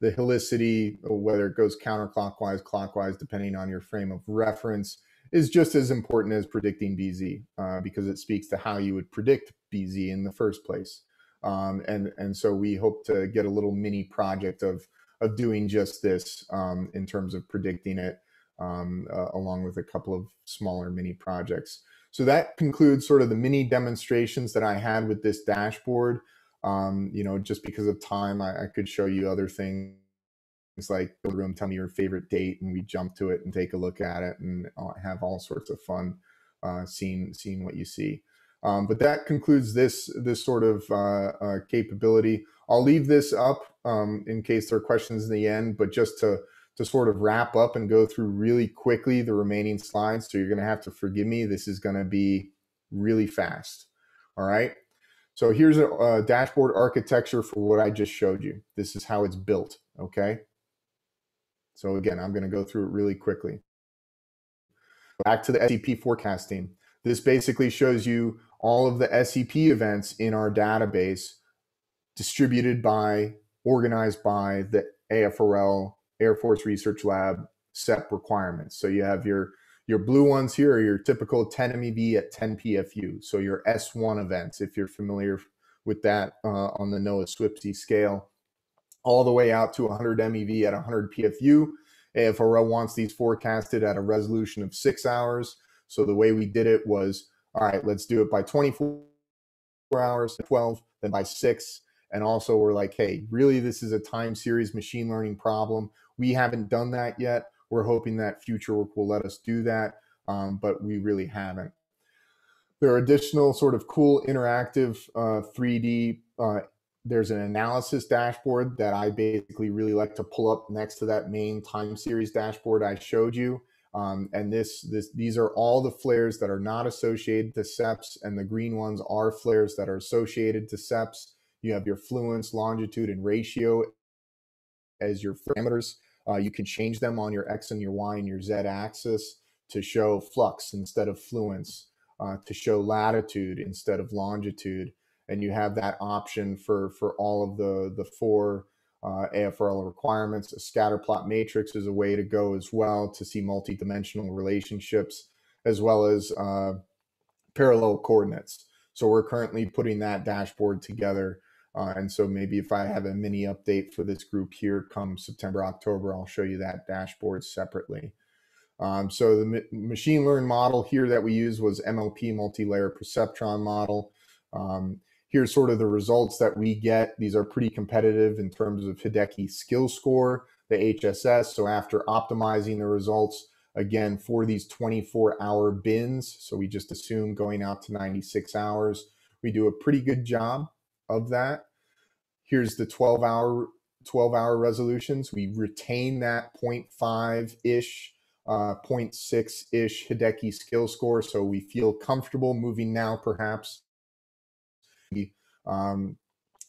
the helicity, whether it goes counterclockwise, clockwise, depending on your frame of reference, is just as important as predicting BZ uh, because it speaks to how you would predict BZ in the first place. Um, and and so we hope to get a little mini project of of doing just this um, in terms of predicting it, um, uh, along with a couple of smaller mini projects. So that concludes sort of the mini demonstrations that I had with this dashboard. Um, you know, just because of time, I, I could show you other things like the room, tell me your favorite date, and we jump to it and take a look at it and uh, have all sorts of fun uh, seeing seeing what you see. Um, but that concludes this this sort of uh, uh, capability. I'll leave this up um, in case there are questions in the end, but just to to sort of wrap up and go through really quickly the remaining slides. So you're going to have to forgive me. This is going to be really fast. All right. So here's a, a, dashboard architecture for what I just showed you. This is how it's built, okay? So again, I'm gonna go through it really quickly. Back to the SEP forecasting. This basically shows you all of the SEP events in our database distributed by, organized by the AFRL, Air Force Research Lab SEP requirements. So you have your your blue ones here are your typical 10 MeV at 10 PFU. So your S1 events, if you're familiar with that uh, on the NOAA SWPC scale, all the way out to 100 MeV at 100 PFU. AFRL wants these forecasted at a resolution of six hours. So the way we did it was, all right, let's do it by 24 hours, 12, then by six. And also we're like, hey, really, this is a time series machine learning problem. We haven't done that yet. We're hoping that future work will let us do that, um, but we really haven't. There are additional sort of cool interactive uh, 3D. Uh, there's an analysis dashboard that I basically really like to pull up next to that main time series dashboard I showed you. Um, and this, this, these are all the flares that are not associated to SEPs, and the green ones are flares that are associated to SEPs. You have your fluence, longitude, and ratio as your parameters. Uh, you can change them on your X and your Y and your Z axis to show flux instead of fluence, uh, to show latitude instead of longitude. And you have that option for, for all of the, the four uh, AFRL requirements. A scatter plot matrix is a way to go as well to see multi-dimensional relationships, as well as uh, parallel coordinates. So we're currently putting that dashboard together. Uh, and so maybe if I have a mini update for this group here come September, October, I'll show you that dashboard separately. Um, so the ma machine learn model here that we use was MLP multi-layer perceptron model. Um, here's sort of the results that we get. These are pretty competitive in terms of Heidke skill score, the HSS. So after optimizing the results, again, for these 24 hour bins, so we just assume going out to 96 hours, we do a pretty good job of that. Here's the 12 hour 12 hour resolutions. We retain that 0.5-ish, uh, 0.6-ish Heidke skill score. So we feel comfortable moving now perhaps um,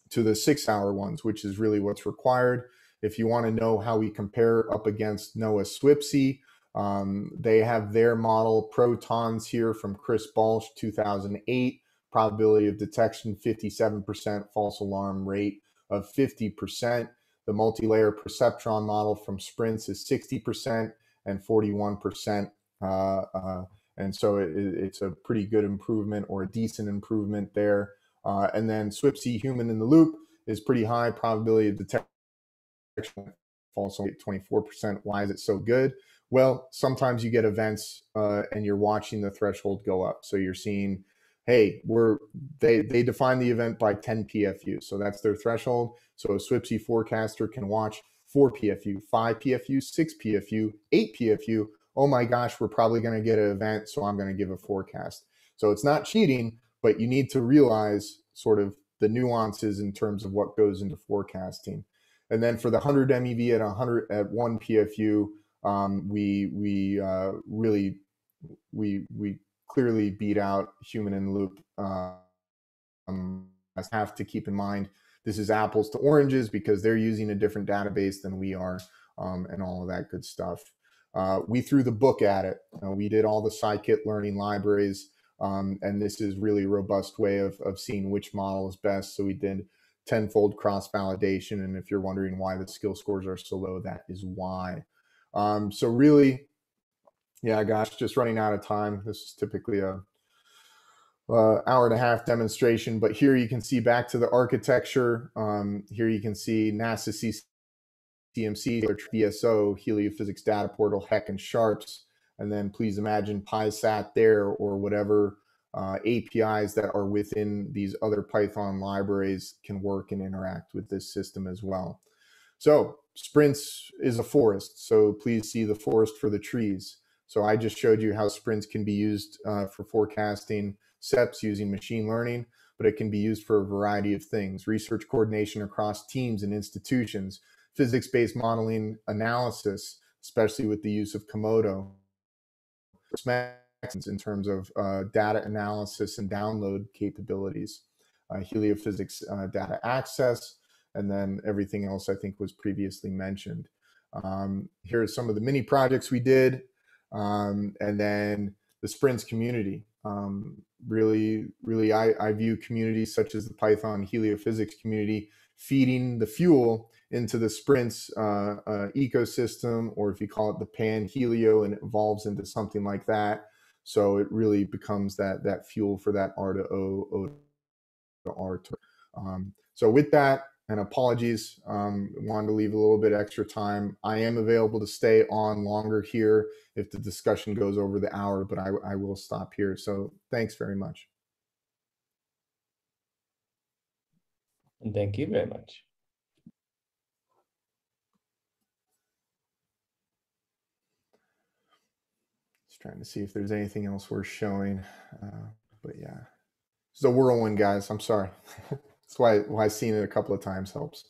to the six hour ones, which is really what's required. If you want to know how we compare up against NOAA SWPC, um, they have their model protons here from Chris Balch, 2008, probability of detection 57%, false alarm rate of 50%. The multi-layer perceptron model from Sprints is 60% and 41%. Uh, uh, and so it, it's a pretty good improvement or a decent improvement there. Uh, and then SWPC human in the loop is pretty high probability of detection, false only 24%. Why is it so good? Well, sometimes you get events uh, and you're watching the threshold go up. So you're seeing, hey, we're they they define the event by 10 PFU, so that's their threshold. So a SWPC forecaster can watch four PFU, five PFU, six PFU, eight PFU. Oh my gosh, we're probably going to get an event, so I'm going to give a forecast. So it's not cheating, but you need to realize sort of the nuances in terms of what goes into forecasting. And then for the 100 MeV at 100 at one PFU, um, we we uh, really we we clearly beat out human in loop. Um, have to keep in mind this is apples to oranges because they're using a different database than we are, um, and all of that good stuff. Uh, we threw the book at it. Uh, we did all the scikit learning libraries. Um, and this is really a robust way of, of seeing which model is best. So we did tenfold cross validation. And if you're wondering why the skill scores are so low, that is why. Um, so really, yeah, gosh, just running out of time. This is typically a uh, hour and a half demonstration, but here you can see back to the architecture. Um, here you can see NASA CMC, VSO, Heliophysics Data Portal, HEK, and Sharps. And then please imagine PySat there or whatever uh, APIs that are within these other Python libraries can work and interact with this system as well. So sprints is a forest. So please see the forest for the trees. So I just showed you how sprints can be used uh, for forecasting SEPs using machine learning, but it can be used for a variety of things. Research coordination across teams and institutions, physics-based modeling analysis, especially with the use of Kamodo, in terms of uh, data analysis and download capabilities, uh, heliophysics uh, data access, and then everything else I think was previously mentioned. Um, here are some of the mini projects we did, um, and then the sprints community. Um, really, really, I, I view communities such as the Python heliophysics community feeding the fuel into the sprints uh, uh, ecosystem, or if you call it the pan helio, and it evolves into something like that. So it really becomes that that fuel for that R to O, O to R. To, um, so with that, and apologies, um, wanted to leave a little bit extra time. I am available to stay on longer here if the discussion goes over the hour, but I, I will stop here. So thanks very much. And thank you very much. Just trying to see if there's anything else worth showing. Uh, but yeah, it's a whirlwind, guys. I'm sorry. That's why why seeing it a couple of times helps.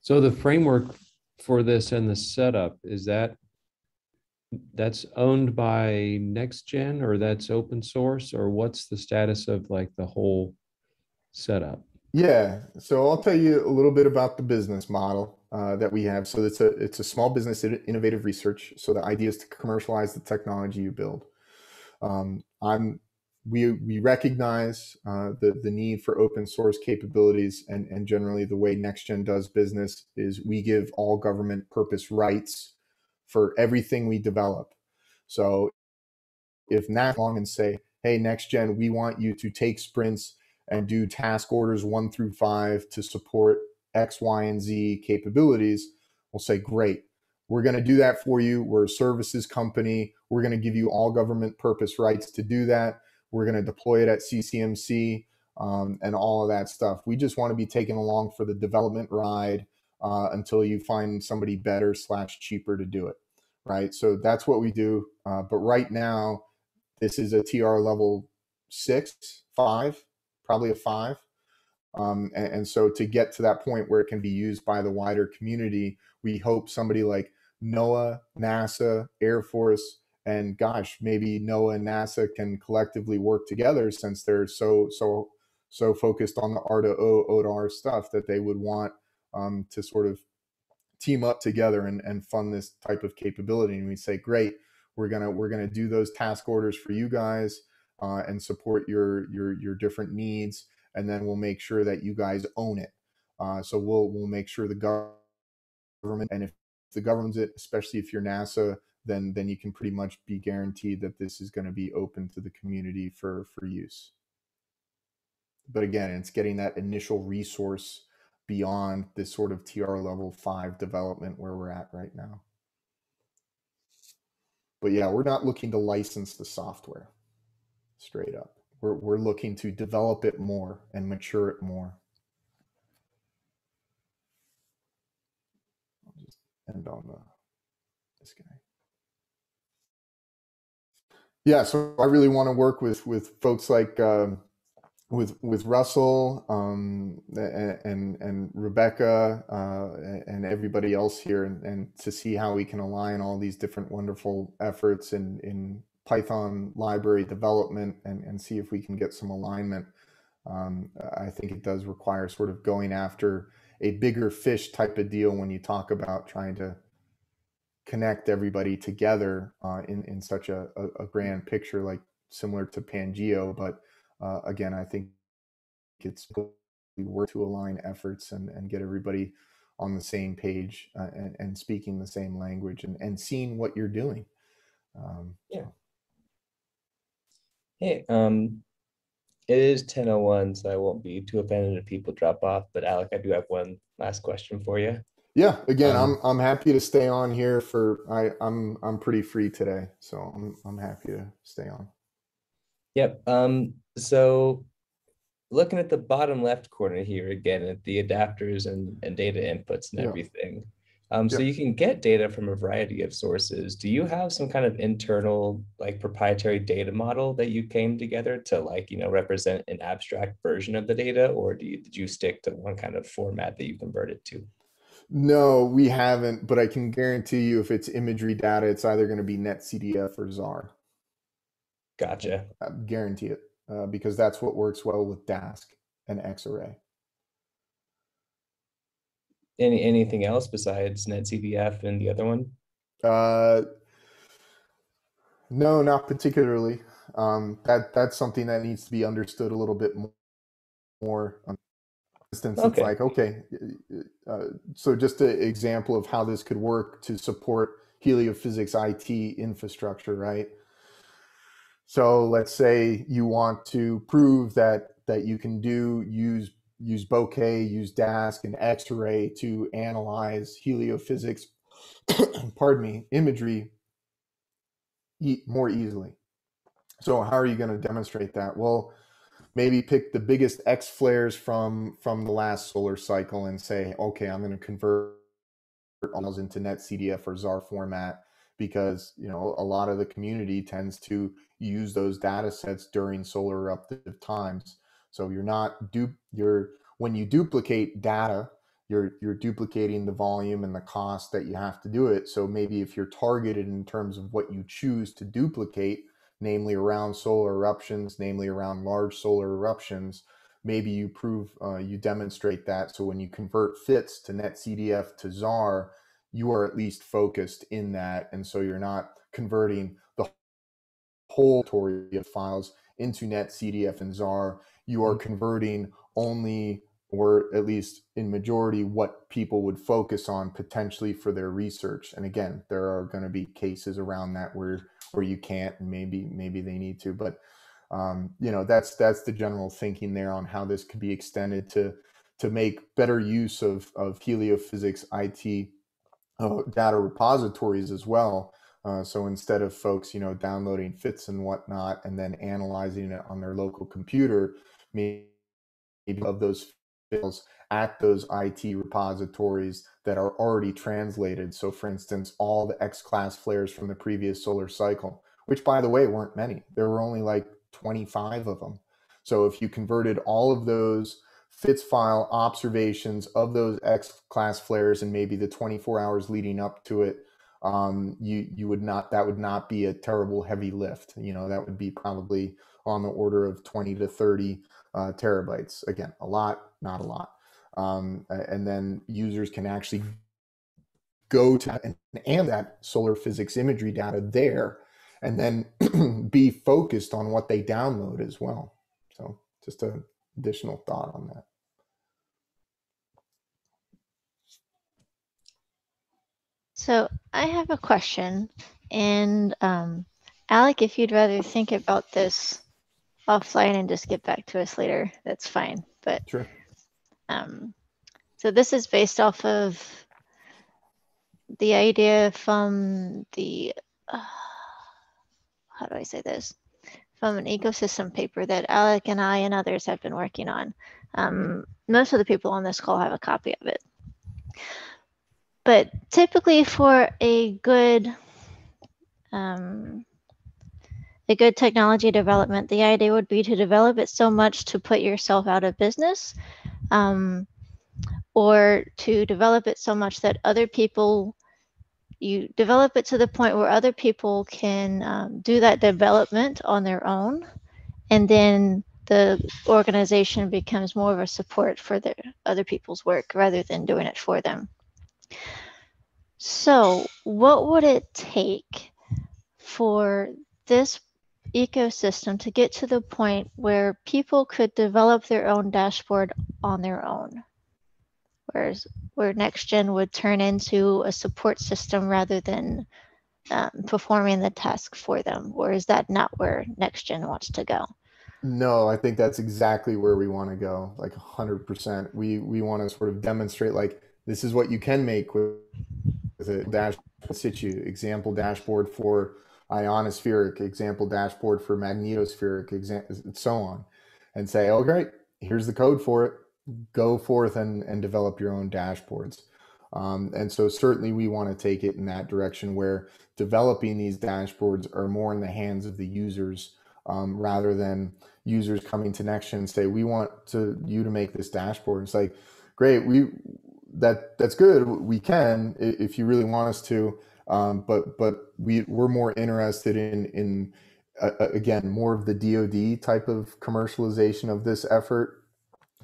So the framework for this and the setup is that that's owned by NextGen or that's open source or what's the status of like the whole setup? Yeah, so I'll tell you a little bit about the business model. uh, that we have. So it's a it's a small business innovative research. So the idea is to commercialize the technology you build. Um, I'm we we recognize uh, the the need for open source capabilities and and generally the way NextGen does business is we give all government purpose rights for everything we develop. So if NAT long and say, hey, NextGen, we want you to take sprints and do task orders one through five to support X, Y, and Z capabilities, we'll say, great. We're going to do that for you. We're a services company. We're going to give you all government purpose rights to do that. We're going to deploy it at CCMC um, and all of that stuff. We just want to be taken along for the development ride uh, until you find somebody better slash cheaper to do it. Right. So that's what we do. Uh, but right now, this is a TR level six, five, probably a five. Um, and, and, so to get to that point where it can be used by the wider community, we hope somebody like NOAA, NASA, Air Force, and gosh, maybe NOAA and NASA can collectively work together since they're so so so focused on the R to O, O to R stuff that they would want um, to sort of team up together and, and fund this type of capability. And we say, great, we're gonna we're gonna do those task orders for you guys uh, and support your your your different needs, and then we'll make sure that you guys own it. Uh, so we'll we'll make sure the government and if the government's it, especially if you're NASA, then then you can pretty much be guaranteed that this is going to be open to the community for for use. But again, it's getting that initial resource beyond this sort of TR level five development where we're at right now. But yeah, we're not looking to license the software straight up. We're, we're looking to develop it more and mature it more. I'll just end on the, this guy. Yeah, so I really want to work with with folks like um, with with Russell um, and and Rebecca uh, and everybody else here, and, and to see how we can align all these different wonderful efforts in in Python library development and and see if we can get some alignment. Um, I think it does require sort of going after a bigger fish type of deal when you talk about trying to connect everybody together uh, in in such a, a, a grand picture, like similar to Pangeo, but uh, again, I think it's worth to align efforts and, and get everybody on the same page uh, and, and, speaking the same language and, and seeing what you're doing. Um, yeah. Hey, um, it is 1001, so I won't be too offended if people drop off, but Alec, I do have one last question for you. Yeah, again, um, I'm I'm happy to stay on here for I I'm I'm pretty free today, so I'm I'm happy to stay on. Yep. Um, so looking at the bottom left corner here again at the adapters and, and data inputs and Yeah. everything. Um, so Yeah. you can get data from a variety of sources. Do you have some kind of internal like proprietary data model that you came together to like, you know, represent an abstract version of the data, or do you did you stick to one kind of format that you converted to? No, we haven't, but I can guarantee you if it's imagery data, it's either going to be NetCDF or Zarr. Gotcha. I guarantee it uh, because that's what works well with Dask and Xarray. Any anything else besides NetCDF and the other one? Uh, no, not particularly. Um, that that's something that needs to be understood a little bit mo- more. Instance, it's like okay, uh, so just an example of how this could work to support heliophysics IT infrastructure, right? So let's say you want to prove that that you can do use use bokeh, use Dask and Xarray to analyze heliophysics, pardon me, imagery e- more easily. So how are you going to demonstrate that? Well, maybe pick the biggest X flares from from the last solar cycle and say, okay, I'm going to convert all those into NetCDF or Zarr format because you know a lot of the community tends to use those data sets during solar eruptive times. So you're not du- you're when you duplicate data, you're you're duplicating the volume and the cost that you have to do it. So maybe if you're targeted in terms of what you choose to duplicate, namely around solar eruptions, namely around large solar eruptions, maybe you prove uh, you demonstrate that. So when you convert fits to netcdf to zarr you are at least focused in that. And so you're not converting the whole story of files into netcdf and zarr. You are converting only or at least in majority what people would focus on potentially for their research and again there are going to be cases around that where where you can't maybe maybe they need to but um, you know that's that's the general thinking there on how this could be extended to to make better use of of heliophysics IT uh, data repositories as well. Uh, so instead of folks, you know, downloading fits and whatnot and then analyzing it on their local computer, maybe of those files at those IT repositories that are already translated. So, for instance, all the X class flares from the previous solar cycle, which by the way weren't many, there were only like 25 of them. So, if you converted all of those FITS file observations of those X class flares and maybe the 24 hours leading up to it, um, you you would not that would not be a terrible heavy lift. You know that would be probably on the order of 20 to 30 uh, terabytes. Again, a lot, not a lot. Um, and then users can actually go to and, and that solar physics imagery data there, and then be focused on what they download as well. So just an additional thought on that. So I have a question, and um, Alec, if you'd rather think about this offline and just get back to us later, that's fine. But Sure. Um, so this is based off of the idea from the uh, how do I say this? From an ecosystem paper that Alec and I and others have been working on. Um, most of the people on this call have a copy of it. But typically, for a good um, a good technology development, the idea would be to develop it so much to put yourself out of business, um, or to develop it so much that other people you develop it to the point where other people can um, do that development on their own and then the organization becomes more of a support for their other people's work rather than doing it for them. So what would it take for this ecosystem to get to the point where people could develop their own dashboard on their own whereas where NextGen would turn into a support system rather than um, performing the task for them? Or is that not where NextGen wants to go? No, I think that's exactly where we want to go, like 100%. We we want to sort of demonstrate like this is what you can make with, with a dash situ example dashboard for ionospheric, example dashboard for magnetospheric, example, and so on, and say, oh great, here's the code for it go forth and, and develop your own dashboards. Um, and so certainly we want to take it in that direction where developing these dashboards are more in the hands of the users um, rather than users coming to NextGen and say, we want to you to make this dashboard. It's like, great, we that that's good. We can if you really want us to, um, but but we we're more interested in in uh, again more of the DoD type of commercialization of this effort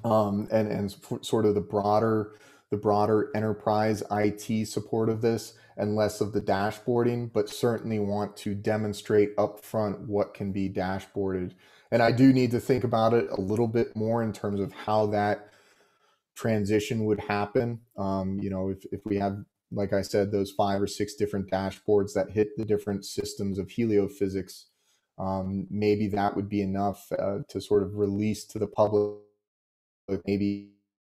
um, and and sort of the broader the broader enterprise IT support of this and less of the dashboarding, but certainly want to demonstrate upfront what can be dashboarded. And I do need to think about it a little bit more in terms of how that transition would happen. Um, you know, if, if we have, like I said, those five or six different dashboards that hit the different systems of heliophysics, um, maybe that would be enough uh, to sort of release to the public maybe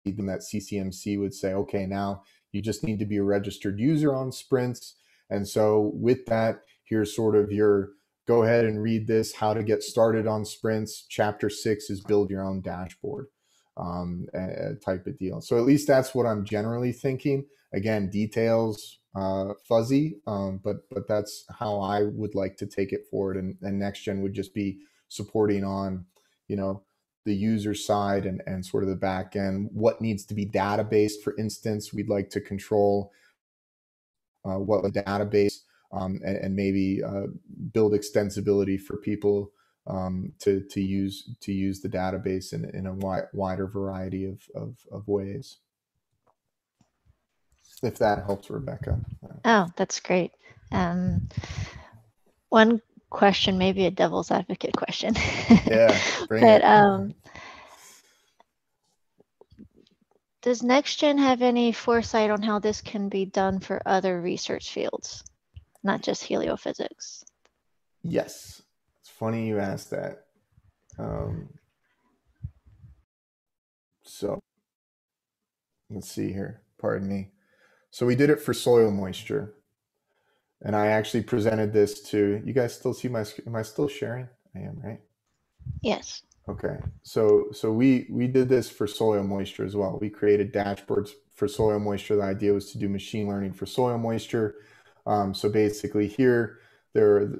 even that CCMC would say, okay, now you just need to be a registered user on sprints. And so with that, here's sort of your go ahead and read this, how to get started on sprints. Chapter six is build your own dashboard um, type of deal. So at least that's what I'm generally thinking. Again, details uh, fuzzy, um, but but that's how I would like to take it forward. And, and gen would just be supporting on, you know, the user side and, and sort of the back end, what needs to be database, for instance, we'd like to control uh, what the database um, and, and, maybe uh, build extensibility for people um, to to use to use the database in, in a wi- wider variety of, of, of ways. If that helps, Rebecca. Oh, that's great. Um, one question, maybe a devil's advocate question. Yeah, bring but it. um, does NextGen have any foresight on how this can be done for other research fields, not just heliophysics? Yes, it's funny you asked that. Um, so let's see here. Pardon me. So we did it for soil moisture, and I actually presented this to you guys. Still see my? Am I still sharing? I am, right? Yes. Okay, so so we we did this for soil moisture as well. We created dashboards for soil moisture. The idea was to do machine learning for soil moisture. Um, so basically, here there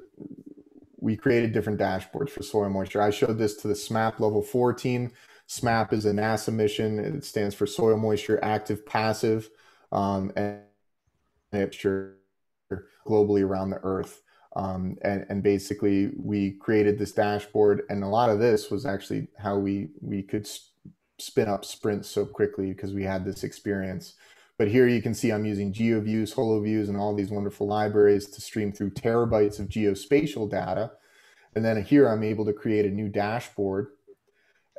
we created different dashboards for soil moisture. I showed this to the SMAP level four team. SMAP is a NASA mission. It stands for soil moisture active passive, um, and globally around the Earth. Um, and, and basically we created this dashboard and a lot of this was actually how we we could spin up sprints so quickly because we had this experience. But here you can see i'm using geoviews holoviews and all these wonderful libraries to stream through terabytes of geospatial data. And then here i'm able to create a new dashboard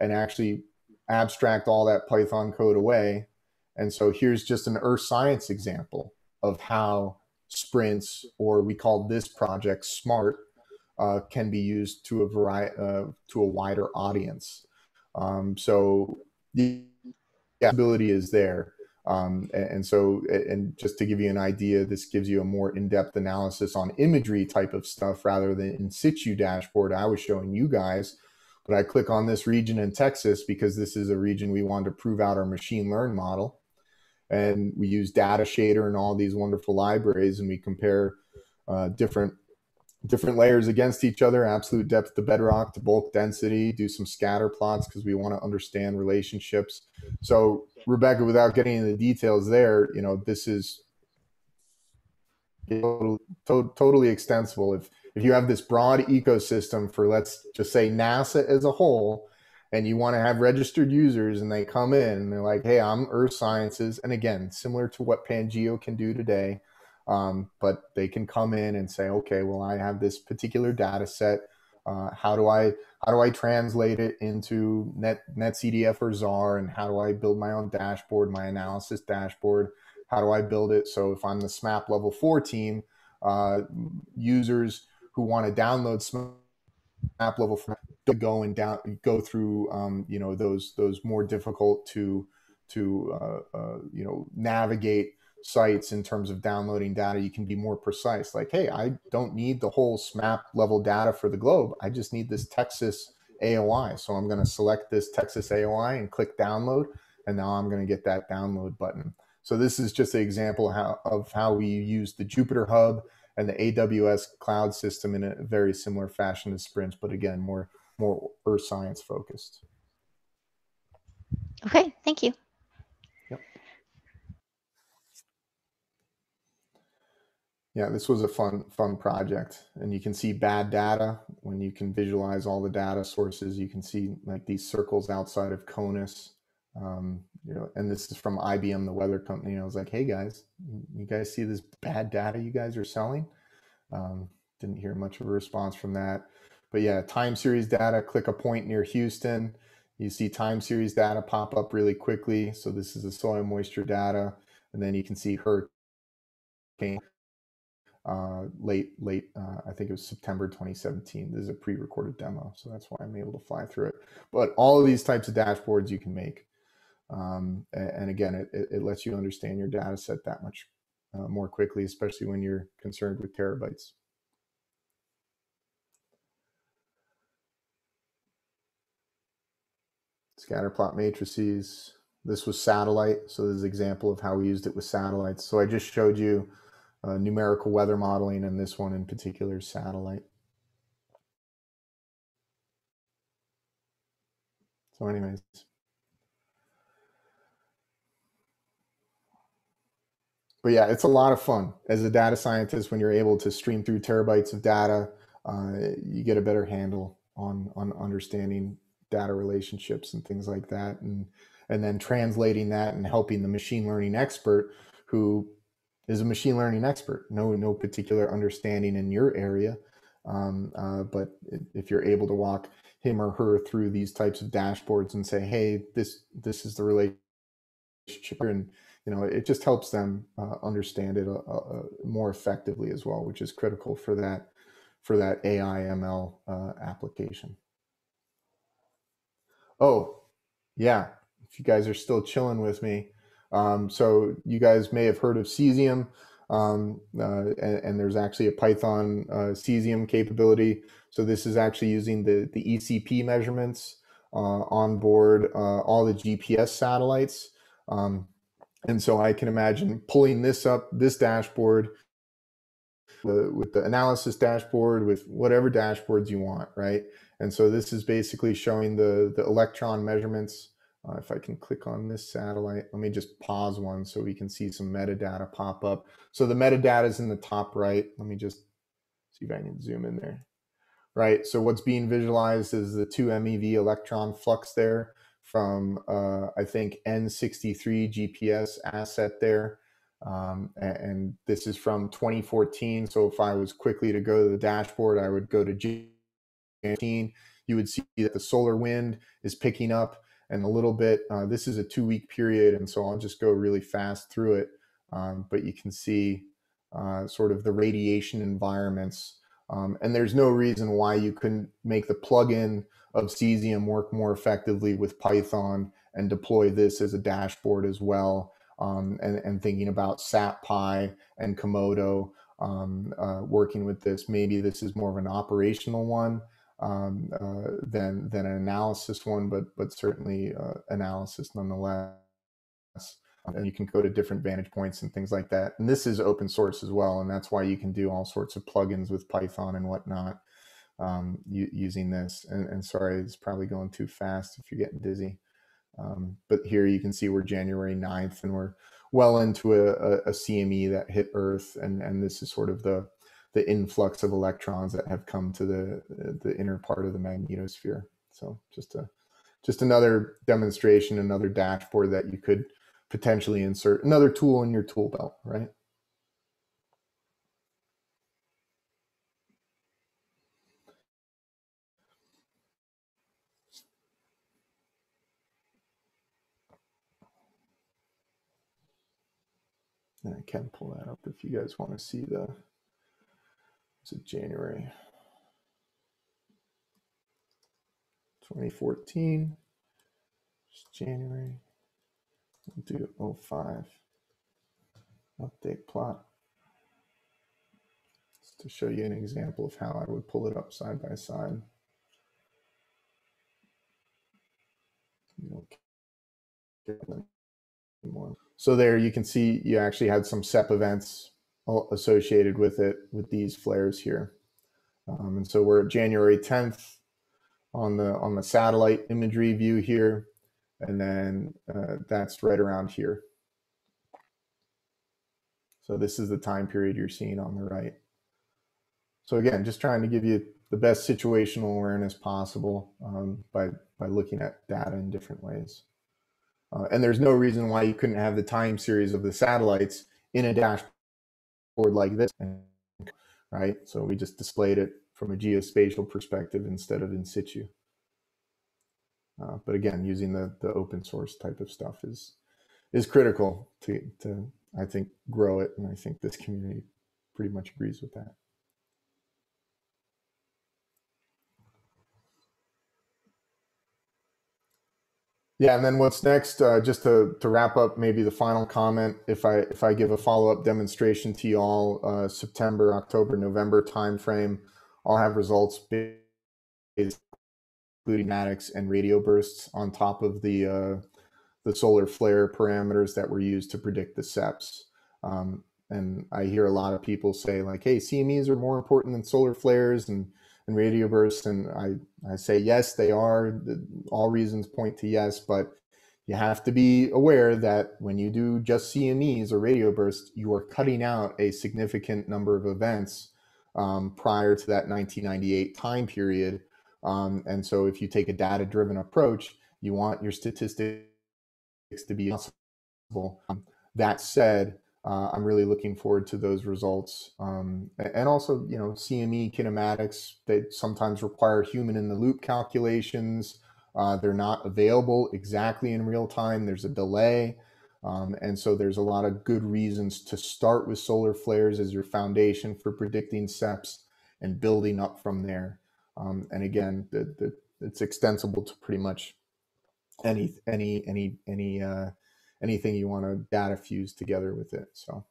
and actually abstract all that python code away and so here's just an earth science example of how sprints, or we call this project SMART, uh, can be used to a variety uh, to a wider audience. Um, so the ability is there. Um, and, and, so, and just to give you an idea, this gives you a more in-depth analysis on imagery type of stuff rather than in situ dashboard I was showing you guys. But I click on this region in Texas because this is a region we wanted to prove out our machine learn model and we use Datashader and all these wonderful libraries and we compare uh, different different layers against each other absolute depth to bedrock to bulk density do some scatter plots because we want to understand relationships. So rebecca without getting into the details there you know this is to- totally extensible. If if you have this broad ecosystem for let's just say nasa as a whole and you want to have registered users and they come in and they're like hey i'm earth sciences and again similar to what pangeo can do today um, but they can come in and say okay well i have this particular data set uh, how do i how do i translate it into net netcdf or zarr and how do i build my own dashboard my analysis dashboard? How do i build it? So if i'm the smap level 4 team uh, users who want to download smap level 4 to go and down go through um, you know those those more difficult to to uh, uh, you know navigate sites in terms of downloading data. You can be more precise. Like hey i don't need the whole smap level data for the globe. I just need this texas aoi so i'm going to select this texas aoi and click download and now i'm going to get that download button. So this is just an example how, of how we use the jupyter hub and the aws cloud system in a very similar fashion to sprints but again more more earth science focused. Okay, thank you. Yep. Yeah, this was a fun fun project, and you can see bad data when you can visualize all the data sources. You can see like these circles outside of CONUS. Um, you know, and this is from IBM, the weather company. And I was like, "Hey guys, you guys see this bad data you guys are selling?" Um, didn't hear much of a response from that. But yeah, time series data, click a point near Houston. You see time series data pop up really quickly. So this is the soil moisture data. And then you can see hurricane uh, late, late, uh, I think it was September 2017. This is a pre-recorded demo. So that's why I'm able to fly through it. But all of these types of dashboards you can make. Um, and, again, it, it, lets you understand your data set that much uh, more quickly, especially when you're concerned with terabytes. Scatter plot matrices. This was satellite, so this is an example of how we used it with satellites. So I just showed you uh, numerical weather modeling, and this one in particular satellite. So anyways. But yeah, it's a lot of fun as a data scientist when you're able to stream through terabytes of data. Uh, you get a better handle on on understanding data relationships and things like that, and and then translating that and helping the machine learning expert who is a machine learning expert, no no particular understanding in your area, um, uh, but if you're able to walk him or her through these types of dashboards and say, hey, this this is the relationship, and you know, it just helps them uh, understand it uh, uh, more effectively as well, which is critical for that for that AI ML uh, application. Oh, yeah. If you guys are still chilling with me, um, so you guys may have heard of Cesium, um, uh, and, and, there's actually a Python uh, Cesium capability. So this is actually using the the ECP measurements on board all the GPS satellites. Um, and so I can imagine pulling this up, this dashboard, uh, with the analysis dashboard, with whatever dashboards you want, right? And so this is basically showing the, the electron measurements. Uh, if I can click on this satellite, let me just pause one so we can see some metadata pop up. So the metadata is in the top right. Let me just see if I can zoom in there. Right, so what's being visualized is the 2 MeV electron flux there from uh, I think N63 GPS asset there. Um, and, and, this is from 2014. So if I was quickly to go to the dashboard, I would go to G15. You would see that the solar wind is picking up and a little bit. Uh, this is a two week period. And so I'll just go really fast through it. Um, but you can see uh, sort of the radiation environments. Um, and there's no reason why you couldn't make the plugin of Cesium work more effectively with Python and deploy this as a dashboard as well. Um, and, and thinking about SatPy and Kamodo um, uh, working with this. Maybe this is more of an operational one um, uh, than than an analysis one, but but certainly uh, analysis nonetheless. And you can go to different vantage points and things like that. And this is open source as well, and that's why you can do all sorts of plugins with Python and whatnot um, using this. And, and, sorry, it's probably going too fast if you're getting dizzy. Um, but here you can see we're January 9th and we're well into a, a, a, CME that hit Earth. And, and this is sort of the, the influx of electrons that have come to the, the inner part of the magnetosphere. So just a, just another demonstration, another dashboard that you could potentially insert, another tool in your tool belt, right? And I can pull that up if you guys want to see the, it's a January 2014, it's January, do 05 update plot. Just to show you an example of how I would pull it up side by side. So there you can see you actually had some SEP events associated with it with these flares here. Um, and so we're at January 10th on the on the satellite imagery view here, and then uh, that's right around here. So this is the time period you're seeing on the right. So again, just trying to give you the best situational awareness possible um, by by looking at data in different ways. Uh, and there's no reason why you couldn't have the time series of the satellites in a dashboard like this, right? So we just displayed it from a geospatial perspective instead of in situ. Uh, but again, using the, the open source type of stuff is is critical to, to, I think, grow it. And I think this community pretty much agrees with that. Yeah, and then what's next? Uh, just to, to wrap up, maybe the final comment. If I if I give a follow up demonstration to you all, uh, September, October, November timeframe, I'll have results including matics and radio bursts on top of the uh, the solar flare parameters that were used to predict the SEPs. Um, and I hear a lot of people say like, "Hey, CMEs are more important than solar flares," and and radio bursts and I, I say yes they are all reasons point to yes but you have to be aware that when you do just cmes or radio bursts you are cutting out a significant number of events um, prior to that 1998 time period Um, and so if you take a data driven approach, you want your statistics to be possible. Um, that said, uh, I'm really looking forward to those results. Um, and also, you know, CME kinematics, they sometimes require human in the loop calculations. Uh, they're not available exactly in real time. There's a delay. Um, and so there's a lot of good reasons to start with solar flares as your foundation for predicting SEPs and building up from there. Um, and again, the, the, it's extensible to pretty much any any any any uh, anything you want to data fuse together with it. So.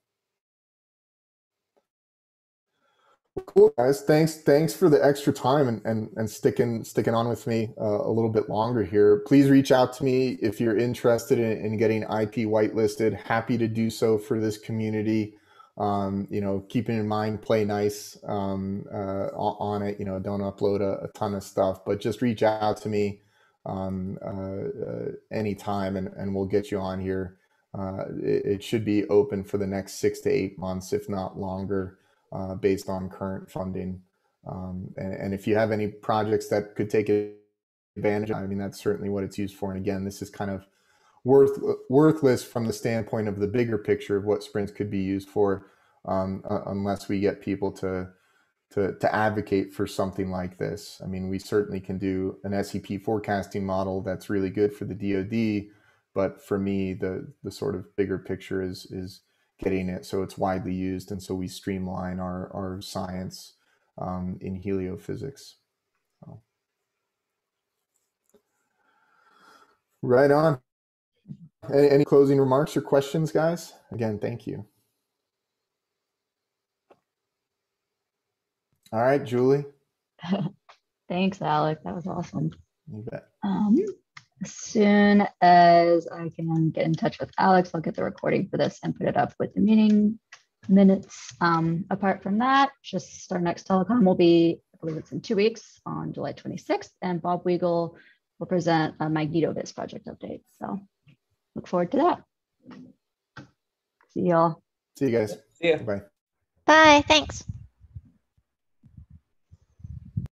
Well, cool guys thanks thanks for the extra time and and, and sticking sticking on with me uh, a little bit longer here please reach out to me if you're interested in, in getting ip whitelisted happy to do so for this community um, you know keeping in mind play nice um, uh, on it you know don't upload a, a, ton of stuff but just reach out to me um, uh, uh, anytime and, and we'll get you on here uh, it, it should be open for the next six to eight months if not longer uh, based on current funding. Um, and, and, if you have any projects that could take advantage, I mean, that's certainly what it's used for. And again, this is kind of worth worthless from the standpoint of the bigger picture of what sprints could be used for, um, unless we get people to, to to advocate for something like this. I mean, we certainly can do an SEP forecasting model that's really good for the DoD, but for me, the the sort of bigger picture is is getting it so it's widely used and so we streamline our, our science um, in heliophysics so. right on any, any closing remarks or questions guys again thank you all right julie thanks alec that was awesome you bet um, as soon as I can get in touch with Alex, I'll get the recording for this and put it up with the meeting minutes. Um, apart from that, just our next telecon will be, I believe it's in two weeks on July 26th, and Bob Weigel will present a MagnetoVis project update. So look forward to that. See y'all. See you guys. See ya. Bye. Bye, thanks.